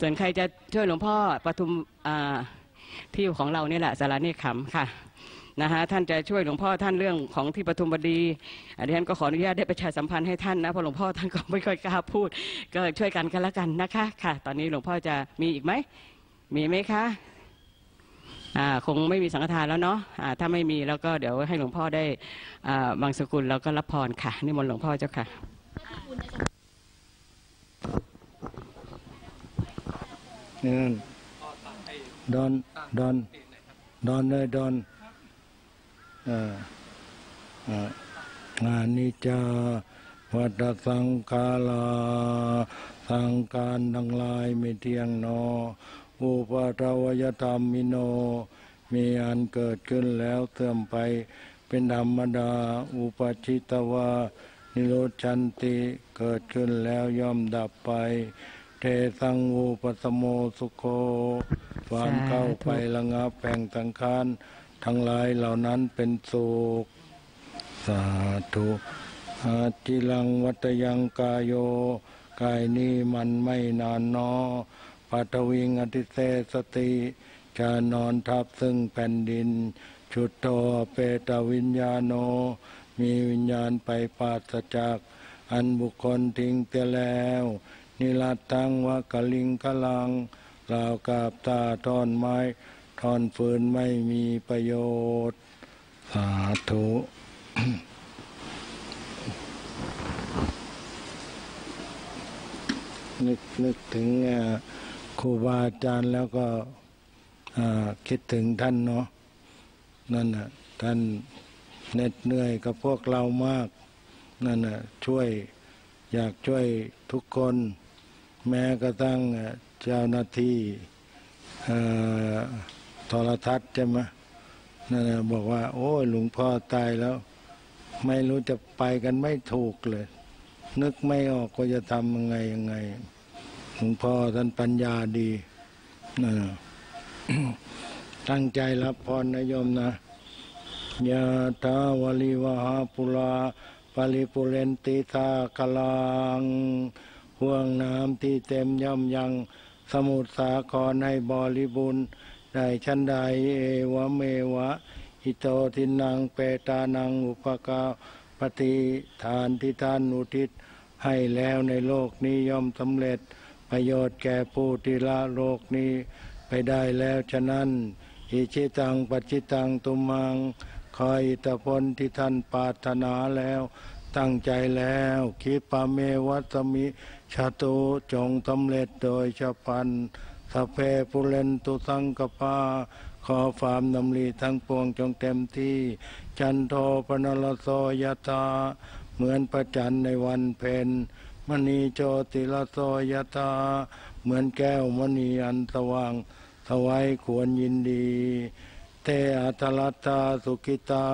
ส่วนใครจะช่วยหลวงพ่อปทุมอ่าที่ของเราเนี่แหละสารนิขำค่ะนะฮะท่านจะช่วยหลวงพ่อท่านเรื่องของที่ปทุมบดีอันนี้ท่านก็ขออนุญาตได้ประชาสัมพันธ์ให้ท่านนะเพราะหลวงพ่อท่านก็ไม่ค่อยกล้าพูด ก็ช่วยกันกันละกันนะคะค่ะ ตอนนี้หลวงพ่อจะมีอีกไหมมีไหมคะ คงไม่มีสังฆทานแล้วเนาะอ่าถ้าไม่มีแล้วก็เดี๋ยวให้หลวงพ่อได้บางสกุลแล้วก็รับพรค่ะนิมนต์หลวงพ่อเจ้าค่ะนี่นั่นดอนดอนดอนเลยดอนเอ่อเอ่องานนิจาวัฏสังกาลาสังการทั้งหลายไม่เที่ยงหนอ อุปาตวยธรรมมิโน มีอันเกิดขึ้นแล้วเสื่อมไป เป็นธรรมดา อุปชิตวานิโรชันติเกิดขึ้นแล้วย่อมดับไป เทสังวูปสโมสุโคความเข้าไประงับแป่งสังขารทั้งหลายเหล่านั้นเป็นสุขสาธุอาจิลังวัตยังกายโย กายนี้มันไม่นานนอ ปัทวิงอติเสสติจะนอนทับซึ่งแผ่นดิน ชุดโตเปตวิญญาโน มีวิญญาณไปปราศจาก อันบุคคลทิ้งเตียแล้ว นิรัตตังวะกะลิงกะลังลาวกาบตาท่อนไม้ท่อนฟืนไม่มีประโยชน์ สาธุนึกนึกถึงอ่อค รูบาอาจารย์แล้วก็คิดถึงท่านเนาะนั่นน่ะท่านเหน็ดเหนื่อยกับพวกเรามากนั่นน่ะช่วยอยากช่วยทุกคน แม้กระทั่งเจ้าหน้าที่โทรทัศน์ใช่ไหมนั่นน่ะบอกว่า โอ้หลวงพ่อตายแล้ว ไม่รู้จะไปกันไม่ถูกเลย นึกไม่ออกก็จะทำยังไงยังไง หลวงพ่อท่านปัญญาดีนะตั้งใจรับพรนะโยมนะยะทาวลิวหาปุราปริปุเรนติทากลังห่วงน้ำที่เต็มย่อมยังสมุทรสาครให้บริบูรณ์ได้ชั้นใดเอวะเมวะ อิโตทินังเปตานังอุปกาปฏิทานที่ท่านอุทิศให้แล้วในโลกนี้ย่อมสำเร็จ ประโยชน์แก่ผู้ที่ละโลกนี้ไปได้แล้วฉะนั้นอิชิตังปัจจิตังตุมังคอยอิตพลที่ท่านปรารถนาแล้ว ตั้งใจแล้วคิดปะเมวัตมิชาตุจงสำเร็จโดยชพันสพเพปุเรนตุสังกปาขอฟามนำลีทั้งปวงจงเต็มที่ จันโทปนลโสยตา เหมือนประจันในวันเพ็ญ มณีโจติลโสยตา เหมือนแก้วมณีอันสว่างสวัยควรยินดีเตอัตลัตตาสุขิตา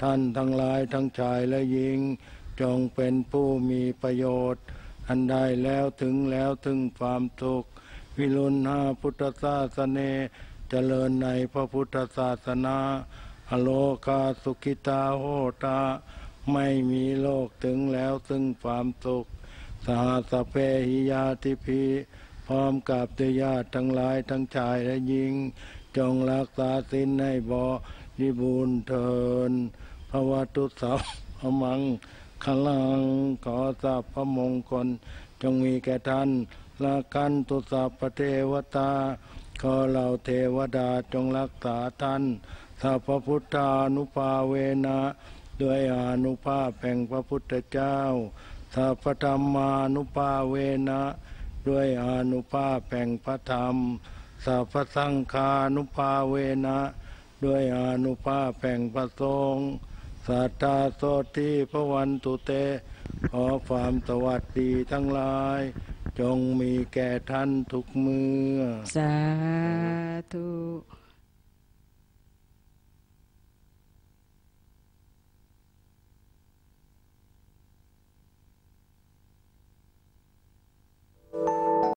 ท่านทั้งหลายทั้งชายและหญิง จงเป็นผู้มีประโยชน์ อันได้แล้วถึงแล้วถึงความทุกข์วิรุณหาพุทธศาสเนเจริญในพระพุทธศาสนาอโลกาสุขิตาโหตา ไม่มีโลกถึงแล้วถึงความสุข สหสเพหิยาติพีพร้อมกับด้วยญาติทั้งหลายทั้งชายและหญิง จงรักษาสินให้บริบูรณ์เทินพระวัตุสัพพมังคลังขอทราบพระมงคล จงมีแก่ท่านละกันตุสัพพเทวตา ขอเหล่าเทวดาจงรักษาท่านสัพพุทธานุภาเวนะ ด้วยอนุภาพแห่งพระพุทธเจ้า สัพพธรรมานุภาเวนะด้วยอนุภาพแห่งพระธรรมสัพพสังฆานุภาเวนะด้วยอนุภาพแห่งพระสงฆ์สัตตาโสติพระวันตุเต ขอความสวัสดีทั้งหลาย จงมีแก่ท่านทุกเมื่อ สาธุ